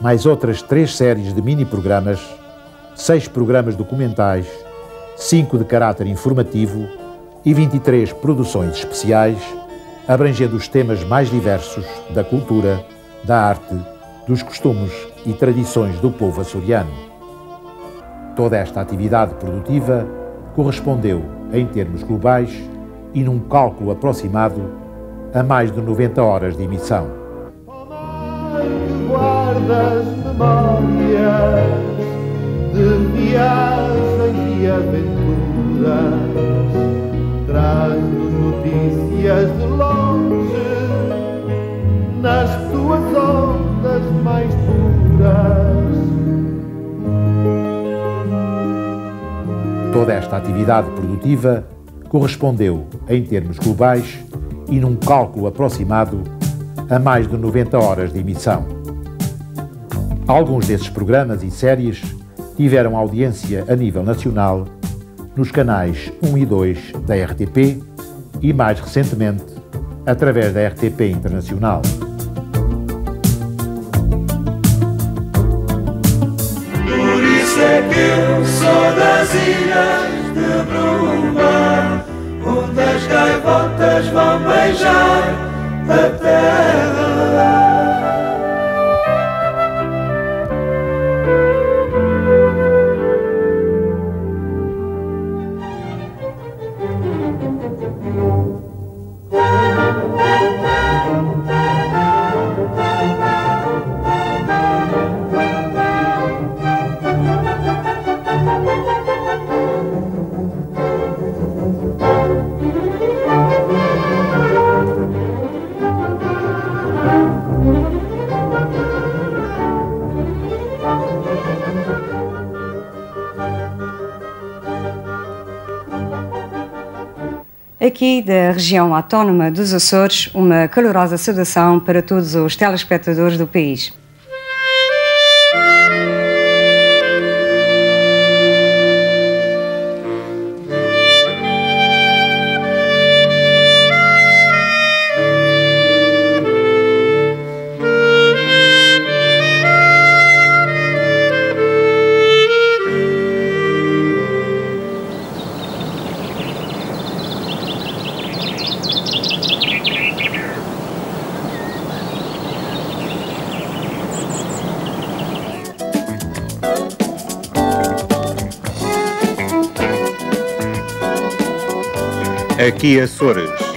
mais outras três séries de mini-programas, seis programas documentais, cinco de caráter informativo e 23 produções especiais, abrangendo os temas mais diversos da cultura, da arte, dos costumes e tradições do povo açoriano. Toda esta atividade produtiva correspondeu, em termos globais e num cálculo aproximado, a mais de 90 horas de emissão. guardas memórias de Toda esta atividade produtiva correspondeu, em termos globais e num cálculo aproximado, a mais de 90 horas de emissão. Alguns desses programas e séries tiveram audiência a nível nacional nos canais 1 e 2 da RTP e, mais recentemente, através da RTP Internacional. Das ilhas de Bruma, onde as gaivotas vão beijar a terra. Aqui da região autónoma dos Açores, uma calorosa saudação para todos os telespectadores do país. Aqui Açores.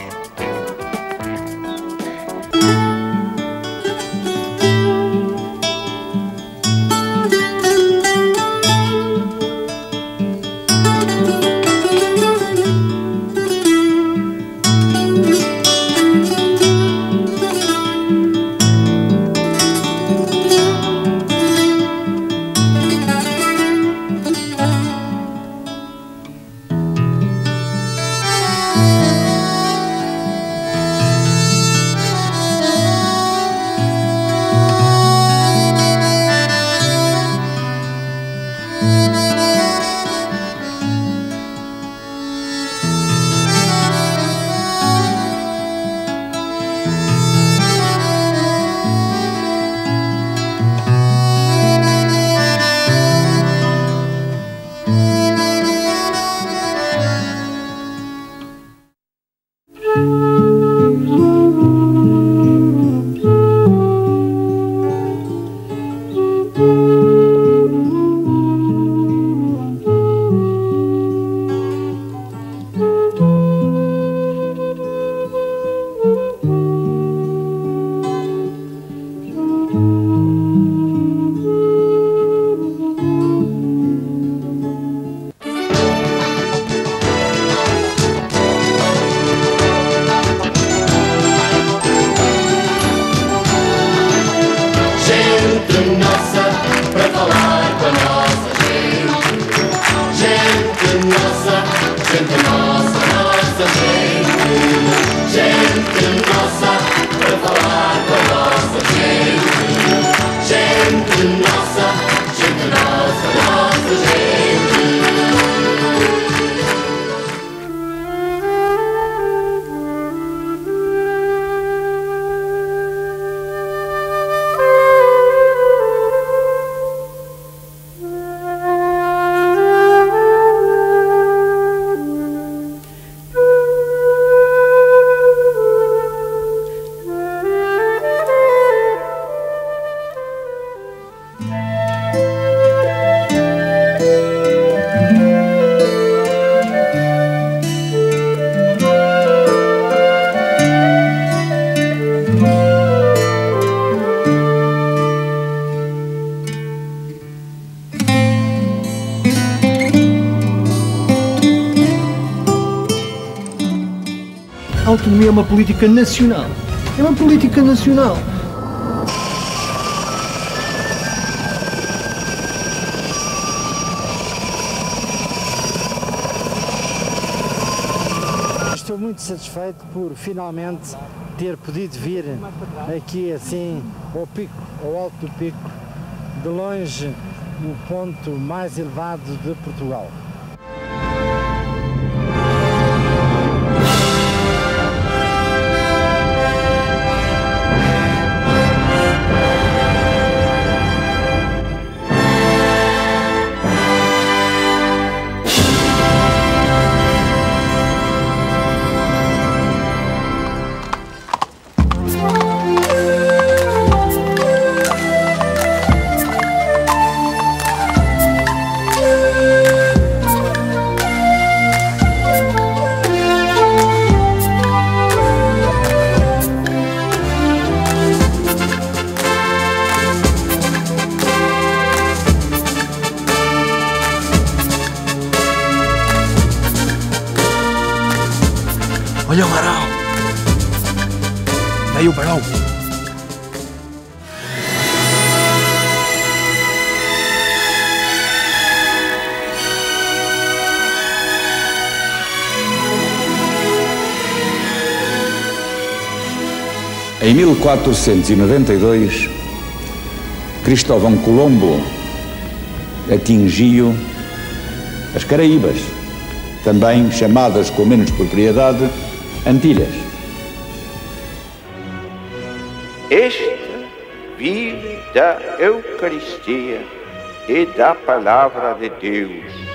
Gente política nacional. É uma política nacional. Estou muito satisfeito por finalmente ter podido vir aqui assim ao pico, ao alto do pico, de longe o ponto mais elevado de Portugal. 1492, Cristóvão Colombo atingiu as Caraíbas, também chamadas com menos propriedade Antilhas. Este vive da Eucaristia e da Palavra de Deus.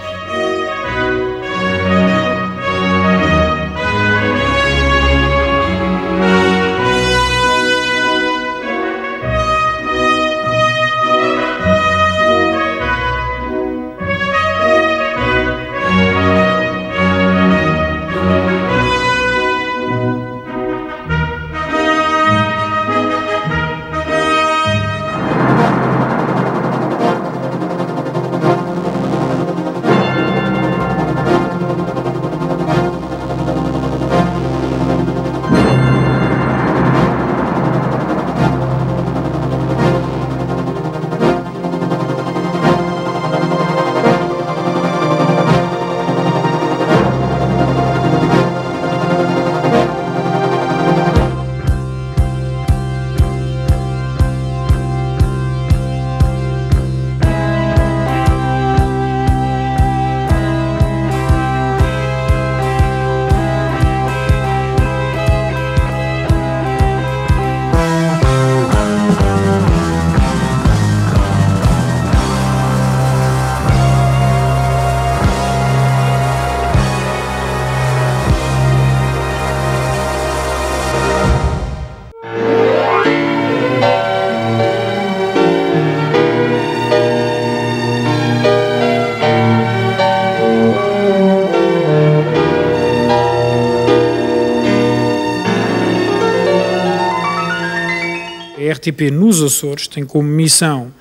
RTP nos Açores tem como missão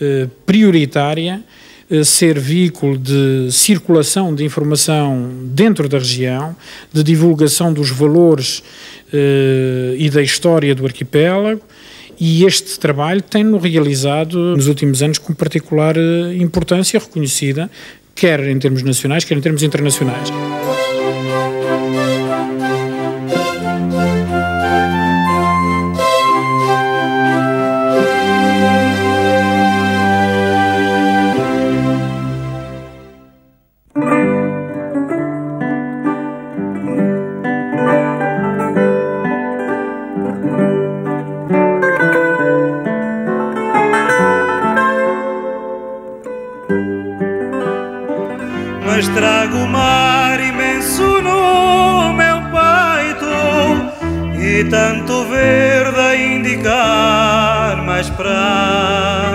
eh, prioritária eh, ser veículo de circulação de informação dentro da região, de divulgação dos valores eh, e da história do arquipélago. E este trabalho tem-no realizado nos últimos anos com particular eh, importância reconhecida, quer em termos nacionais, quer em termos internacionais. E tanto verde a indicar mais esperança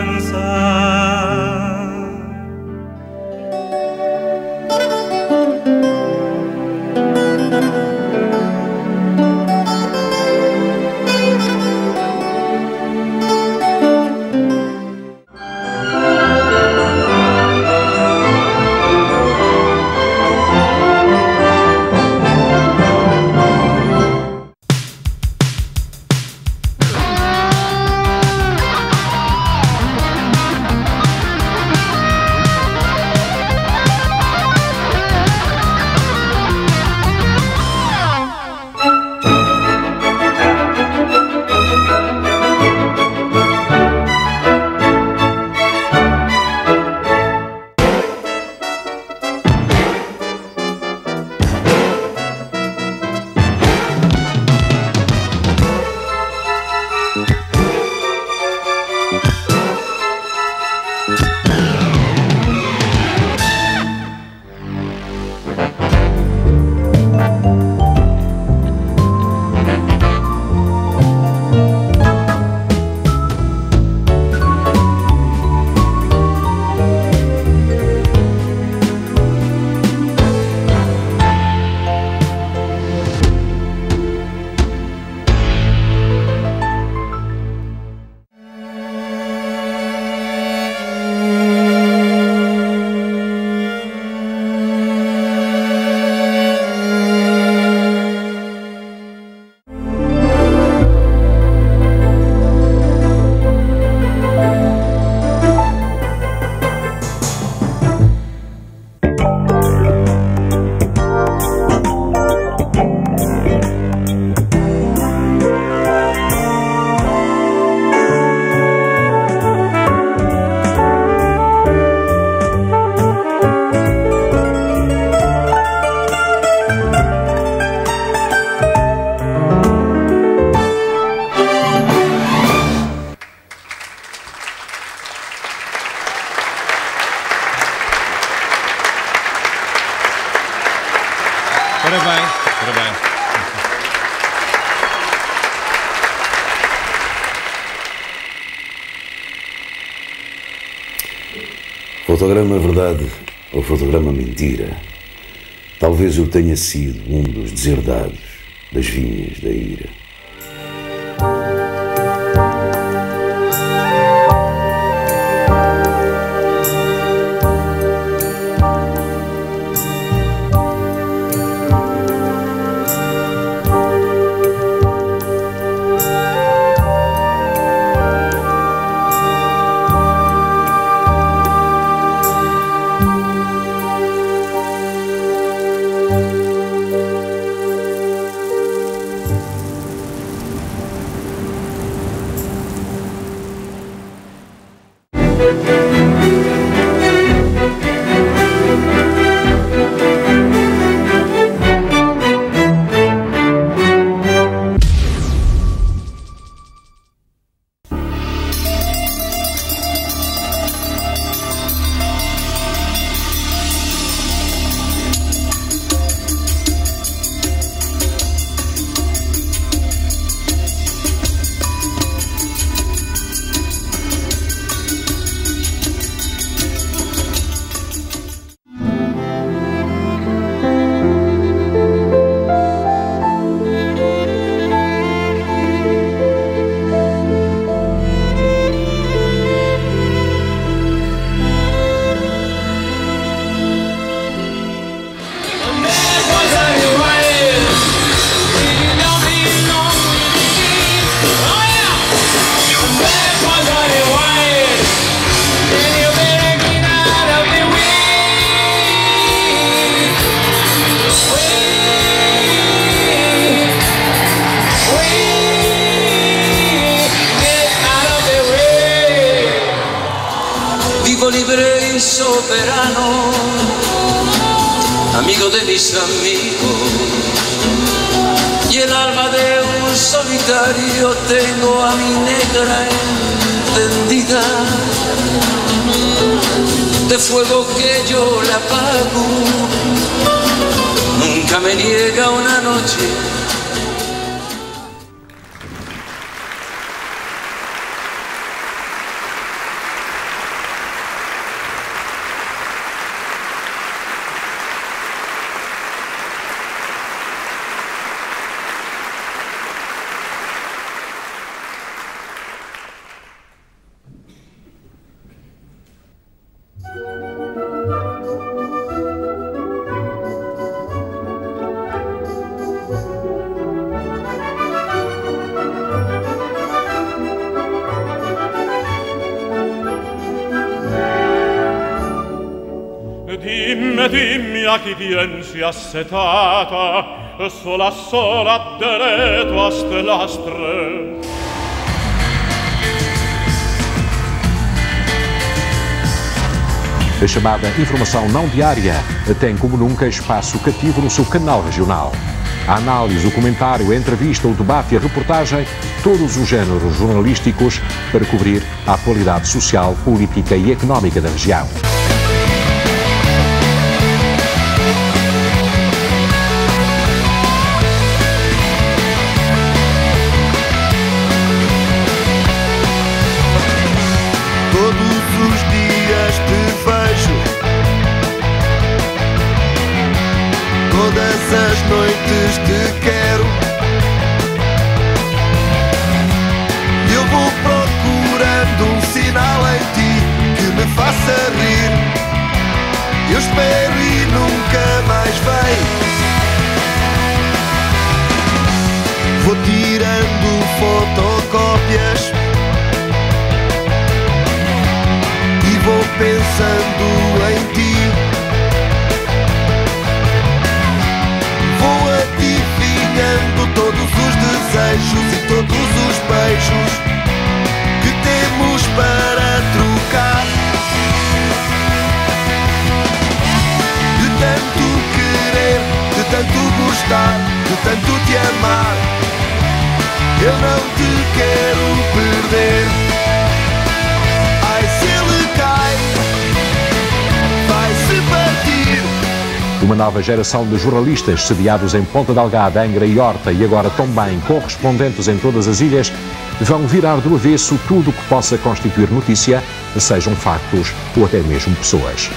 Fotograma verdade ou fotograma mentira? Talvez eu tenha sido um dos deserdados das vinhas da ira. Assetata, sola sola delle tue lastre. A chamada informação não diária tem como nunca espaço cativo no seu canal regional. A análise, o comentário, a entrevista, o debate e a reportagem, todos os géneros jornalísticos para cobrir a atualidade social, política e económica da região. Nova geração de jornalistas sediados em Ponta Delgada, Angra e Horta e agora também correspondentes em todas as ilhas vão virar do avesso tudo o que possa constituir notícia, sejam factos ou até mesmo pessoas.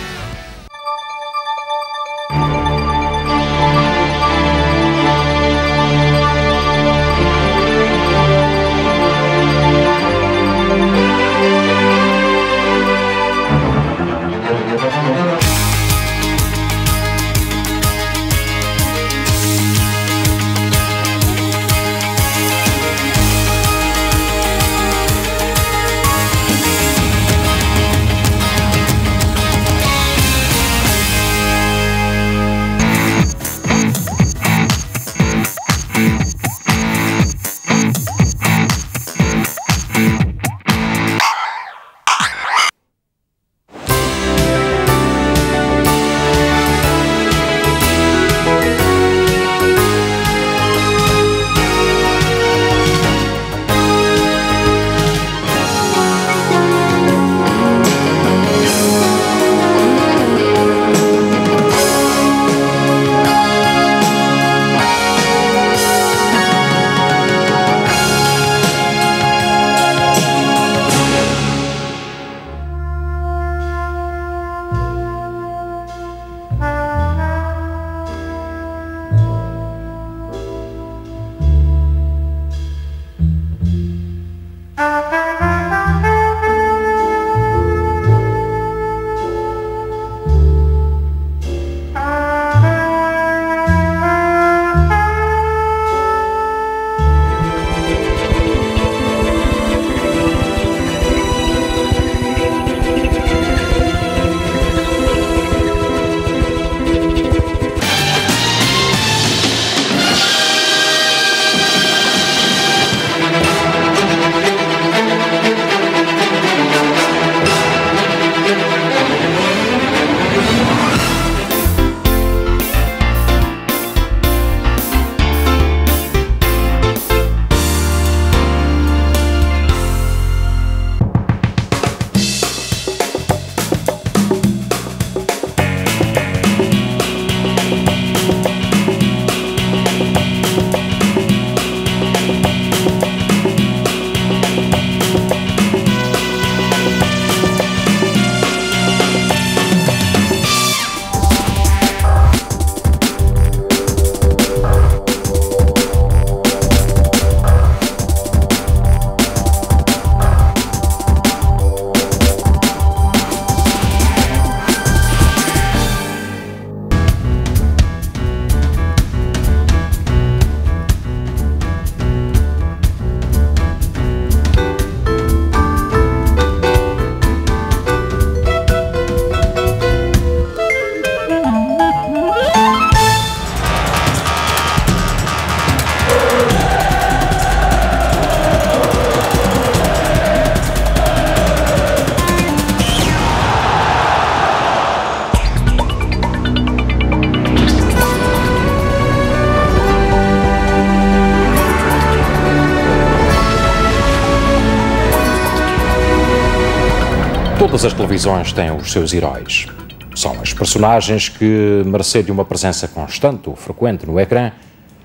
Todas as televisões têm os seus heróis. São as personagens que, mercê de uma presença constante ou frequente no ecrã,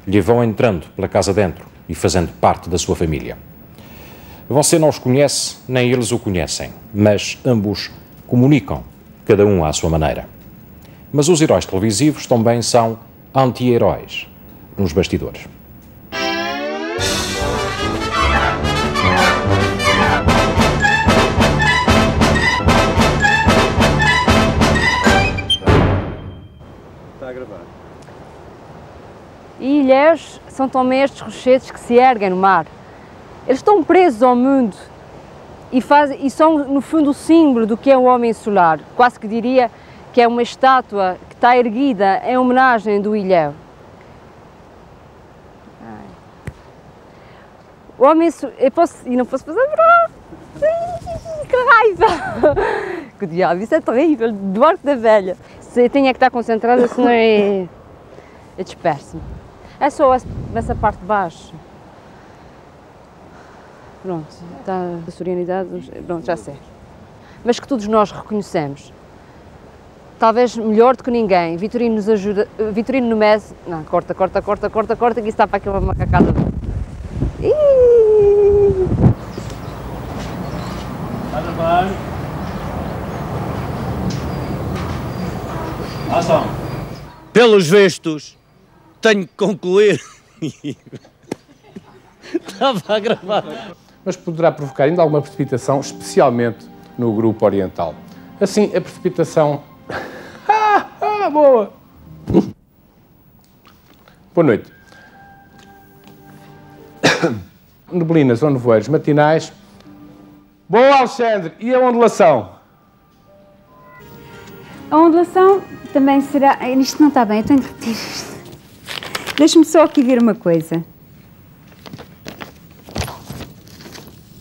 lhe vão entrando pela casa dentro e fazendo parte da sua família. Você não os conhece, nem eles o conhecem, mas ambos comunicam, cada um à sua maneira. Mas os heróis televisivos também são anti-heróis nos bastidores. E ilhéus são também estes rochedos que se erguem no mar. Eles estão presos ao mundo e, e são, no fundo, o símbolo do que é o homem solar. Quase que diria que é uma estátua que está erguida em homenagem do ilhéu. O homem so- eu posso, e não posso fazer. Que raiva! [laughs] Que diabo, isso é terrível, do arco da velha. Se eu tinha que estar concentrada, senão é, é disperso-me. É só essa, parte de baixo. Pronto, está a serenidade, pronto, já sei. Mas que todos nós reconhecemos. talvez melhor do que ninguém. Vitorino nos ajuda, Vitorino no MES, não, corta, corta, corta, corta, corta, que isso está para aquela macacada. Ih! Ação. Pelos tenho que concluir. Estava a gravar. Mas poderá provocar ainda alguma precipitação, especialmente no grupo oriental. Assim, a precipitação. [laughs] ah, ah, boa! Boa noite. [coughs] Neblinas ou nevoeiros matinais. Boa, Alexandre! E a ondulação? A ondulação também será. Isto não está bem, eu tenho que repetir isto. Deixa-me só aqui ver uma coisa.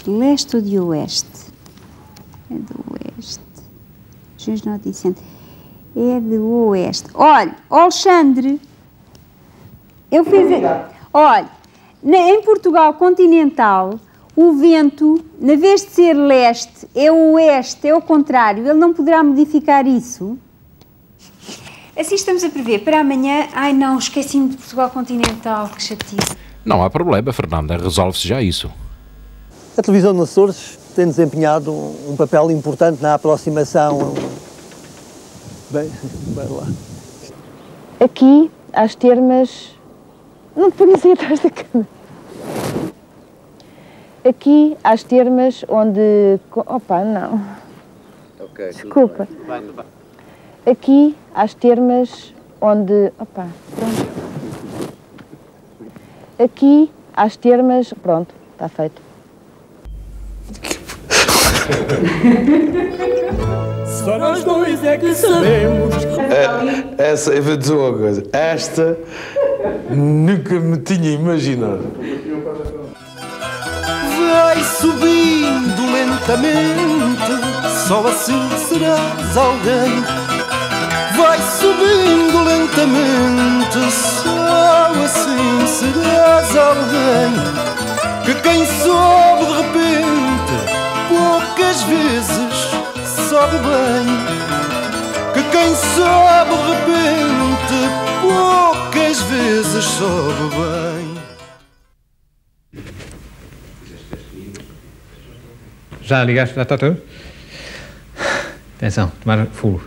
Leste ou de oeste? É do oeste. Juiz noticente. É do oeste. Olha, Alexandre, eu fiz. Olha, na- em Portugal continental, o vento, na vez de ser leste, é o oeste, é o contrário. Ele não poderá modificar isso? Assim estamos a prever. Para amanhã. Ai não, esqueci-me de Portugal continental, que chatice. Não há problema, Fernanda, resolve-se já isso. A televisão nos Açores tem desempenhado um papel importante na aproximação. Bem, [laughs] vai lá. Aqui, às termas. Não te ponhas aí atrás da cama. Aqui, às termas, onde. Opa, não. Ok. Desculpa. Aqui, às termas, onde. Opa, pronto. Aqui, às termas. Pronto, está feito. [laughs] Só nós dois é que sabemos. É, essa, eu vou dizer uma coisa. Esta nunca me tinha imaginado. Vai subindo lentamente, só assim serás alguém. Vai subindo lentamente, só assim serás alguém. Que quem sobe de repente, poucas vezes sobe bem. Que quem sobe de repente, poucas vezes sobe bem. Já ligaste? Já está tudo? Atenção, tomar fogo.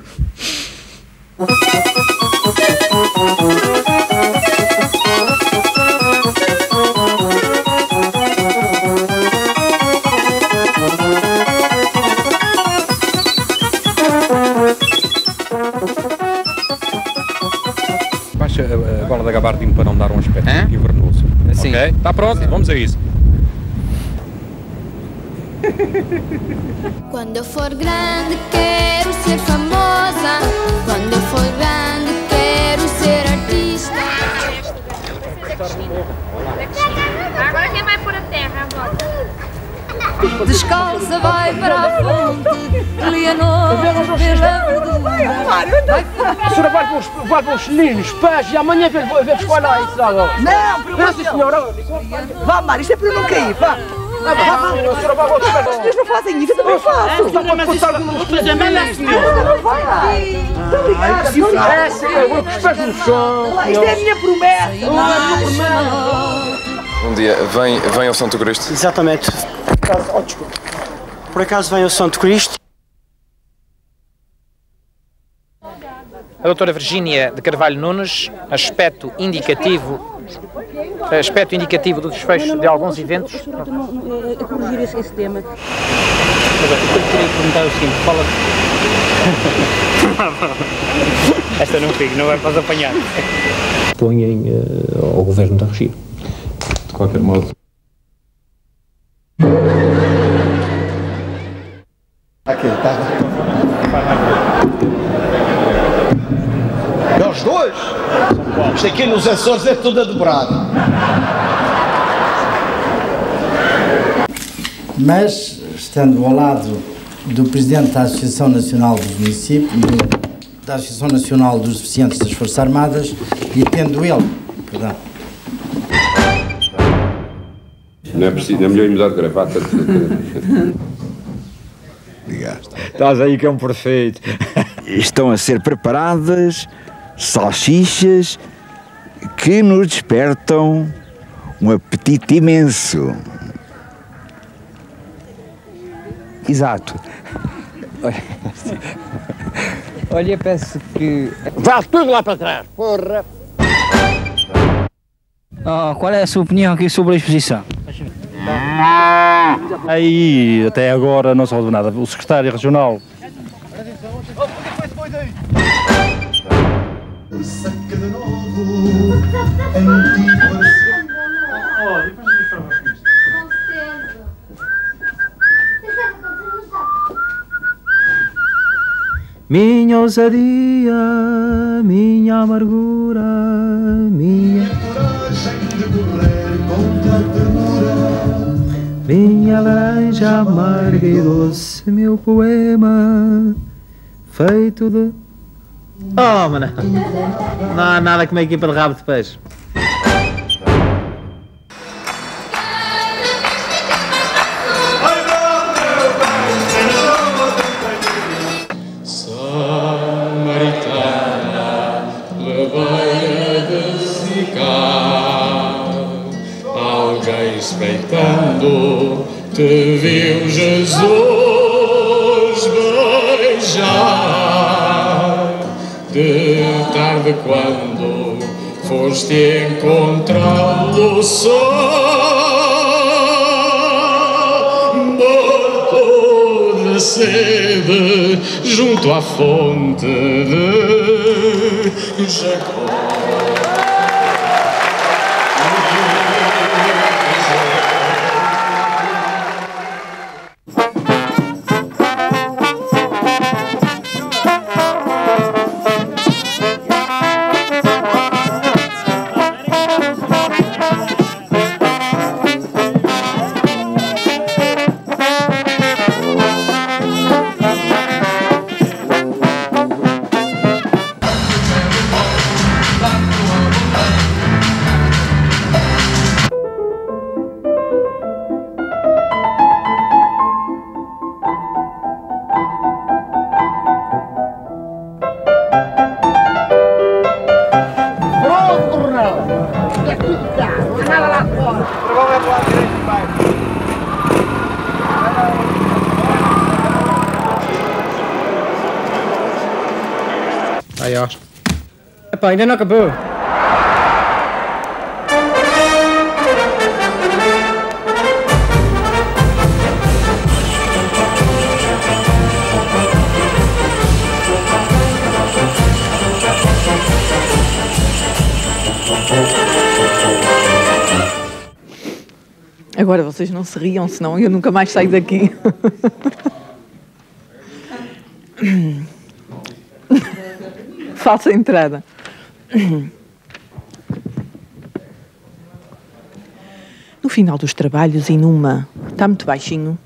Baixa a, a bola da gabardina para não dar um aspecto invernoso. Assim. Ok? Está pronto? Vamos a isso. Quando eu for grande quero ser famosa. Quando eu for grande quero ser artista. Agora quem vai pôr a terra agora? Descalça vai para a fonte, Leonor, vês a verdura. Vai A senhora vai para os, vai para os lindos, pés, e amanhã vem ver buscar lá isso agora. Não, por Não, sim, senhora. Vá, Mário, isto é para eu não cair, vá. Senhoras não fazem isso, eu também faço. Senhora. Não vai lá. Obrigada, se parece, eu com os pés no chão. Isto é a minha promessa. É. Um dia vem, vem ao Santo Cristo. Exatamente. Por acaso, oh, desculpa. Por acaso vem o Santo Cristo. A doutora Virgínia de Carvalho Nunes, aspecto indicativo, aspecto indicativo do desfecho de alguns eventos. A corrigir esse, esse tema. Agora, o que eu queria perguntar é o seguinte, fala... Esta não fica, não vai para os apanhar. Põem eh, ao governo da região. De qualquer modo. Aqui, tá. É os dois? Isto aqui nos Açores é tudo a dobrado. Mas, estando ao lado do Presidente da Associação Nacional dos Municípios, do- da Associação Nacional dos Deficientes das Forças Armadas, e tendo ele, perdão, Não é preciso, é melhor ir mudar de gravata. Estás aí que é um perfeito. estão a ser preparadas salsichas que nos despertam um apetite imenso. Exato. Olha, peço que. Vá tudo lá para trás, porra! Ah, qual é a sua opinião aqui sobre a exposição? Aí, até agora, não se resolveu nada. O secretário regional Saca de novo, antigo Olha, depois me com isto. Minha ousadia, minha amargura, minha. Minha laranja amarga e doce, meu poema, feito de. Oh, mano. Não há nada como a equipa de rabo de peixe. Espreitando, te viu Jesus tarde, quando foste encontrá-lo só, morto de sede, junto à fonte de Jacó. Ainda não acabou. Agora vocês não se riam, senão eu nunca mais saio daqui. [laughs] Falsa entrada. No final dos trabalhos e numa. Está muito baixinho.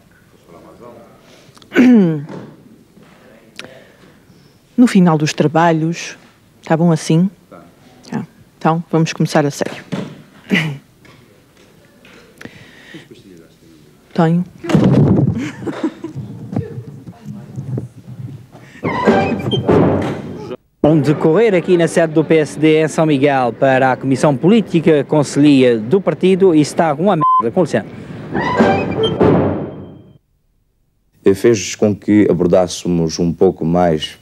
No final dos trabalhos. Está bom assim? Tá. Então, vamos começar a sério. Tenho. Vão decorrer aqui na sede do PSD em São Miguel para a Comissão Política Conselhia do Partido e está uma merda, com licença. fez com que abordássemos um pouco mais.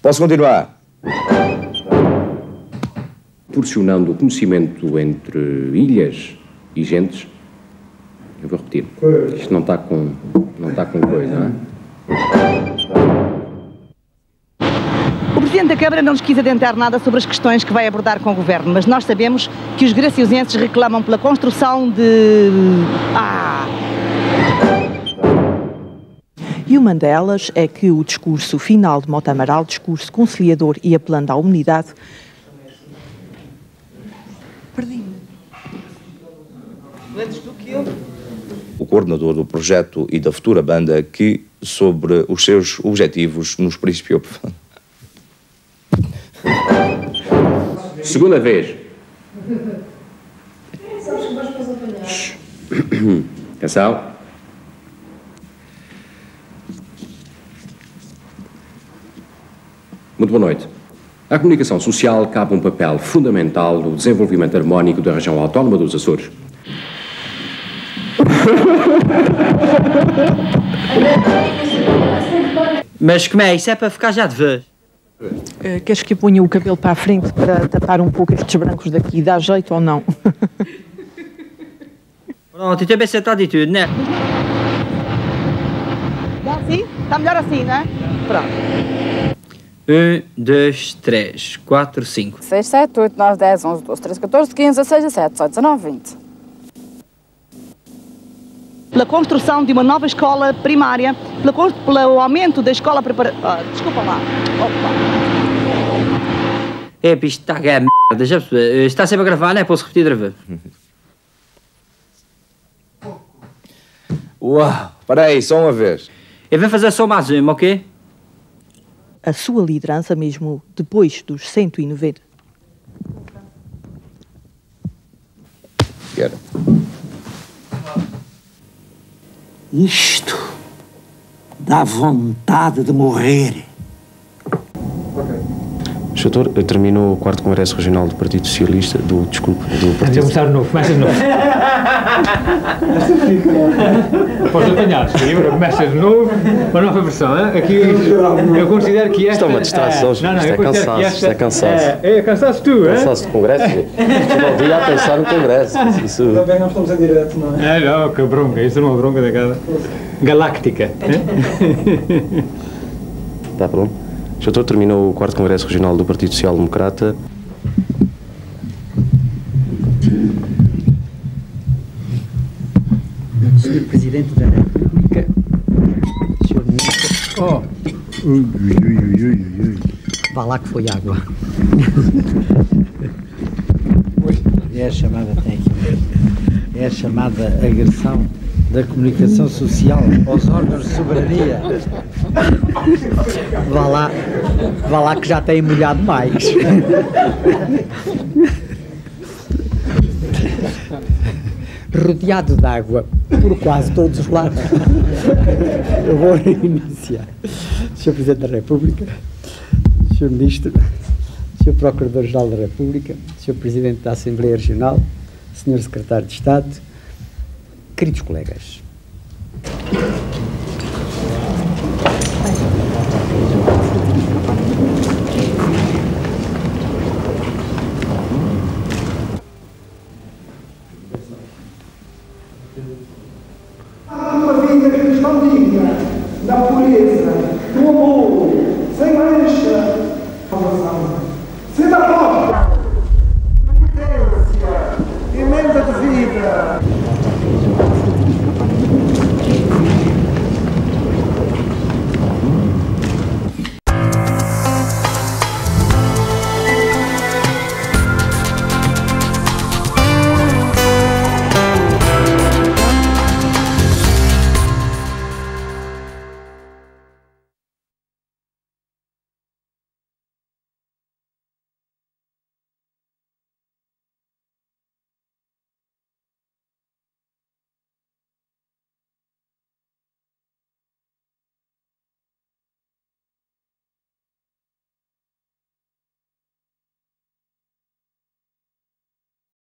Posso continuar? Proporcionando conhecimento entre ilhas e gentes. Eu vou repetir. Isto não está com, não está com coisa, não é? O Presidente da Câmara não nos quis adiantar nada sobre as questões que vai abordar com o Governo, mas nós sabemos que os graciosenses reclamam pela construção de... Ah! E uma delas é que o discurso final de Mota Amaral, discurso conciliador e apelando à unidade, Antes do que eu o coordenador do projeto e da futura banda, que, sobre os seus objetivos, nos principiou. Segunda vez. Atenção. Muito boa noite. À comunicação social cabe um papel fundamental no desenvolvimento harmónico da região autónoma dos Açores. Mas como é? Isso é para ficar já de vez. Uh, queres que eu ponha o cabelo para a frente para tapar um pouco estes brancos daqui? Dá jeito ou não? [laughs] Pronto, então bem sentado e tudo, né? Dá assim? Está melhor assim, não é? Pronto. Um, dois, três, quatro, cinco. 6, 7, 8, 9, 10, 11, 12, 13, 14, 15, 16, 17, 18, 19, 20. Pela construção de uma nova escola primária, pela, pelo aumento da escola preparatória. desculpa lá. Opa. É, isto está a ganhar merda, já percebi. Eh, Está sempre a gravar, não é? Posso repetir outra vez? [laughs] Uau, para aí, só uma vez. Eu vou fazer só mais uma, ok? A sua liderança, mesmo depois dos 190. Quero. Isto dá vontade de morrer. Sr. Doutor, eu termino o quarto Congresso Regional do Partido Socialista, do, desculpe, do Partido... começar de novo, começa de novo. [laughs] Podes apanhar, livro, começa de novo, uma nova versão. hein? Aqui eu considero que esta. Isto é uma distração, não, não, isto é cansaço, esta isto é cansaço. É, é cansaço tu, é? Cansaço de Congresso? Estou ao dia a pensar no Congresso. Isso... Também não estamos em direto, não é? É, não, que bronca, isso é uma bronca daquela galáctica. Está pronto? Sr. Doutor, terminou o quarto Congresso Regional do Partido Social Democrata. Sr. Presidente da República, Sr. Ministro. Oh! Ui, ui, ui, ui, ui. Vá lá que foi água. É a chamada tem aqui. É a chamada agressão da comunicação social aos órgãos de soberania. Vá lá, vá lá que já tem molhado mais. Rodeado de água por quase todos os lados. Eu vou iniciar. Sr. Presidente da República, Sr. Ministro, Sr. Procurador-Geral da República, Sr. Presidente da Assembleia Regional, Sr. Secretário de Estado, queridos colegas.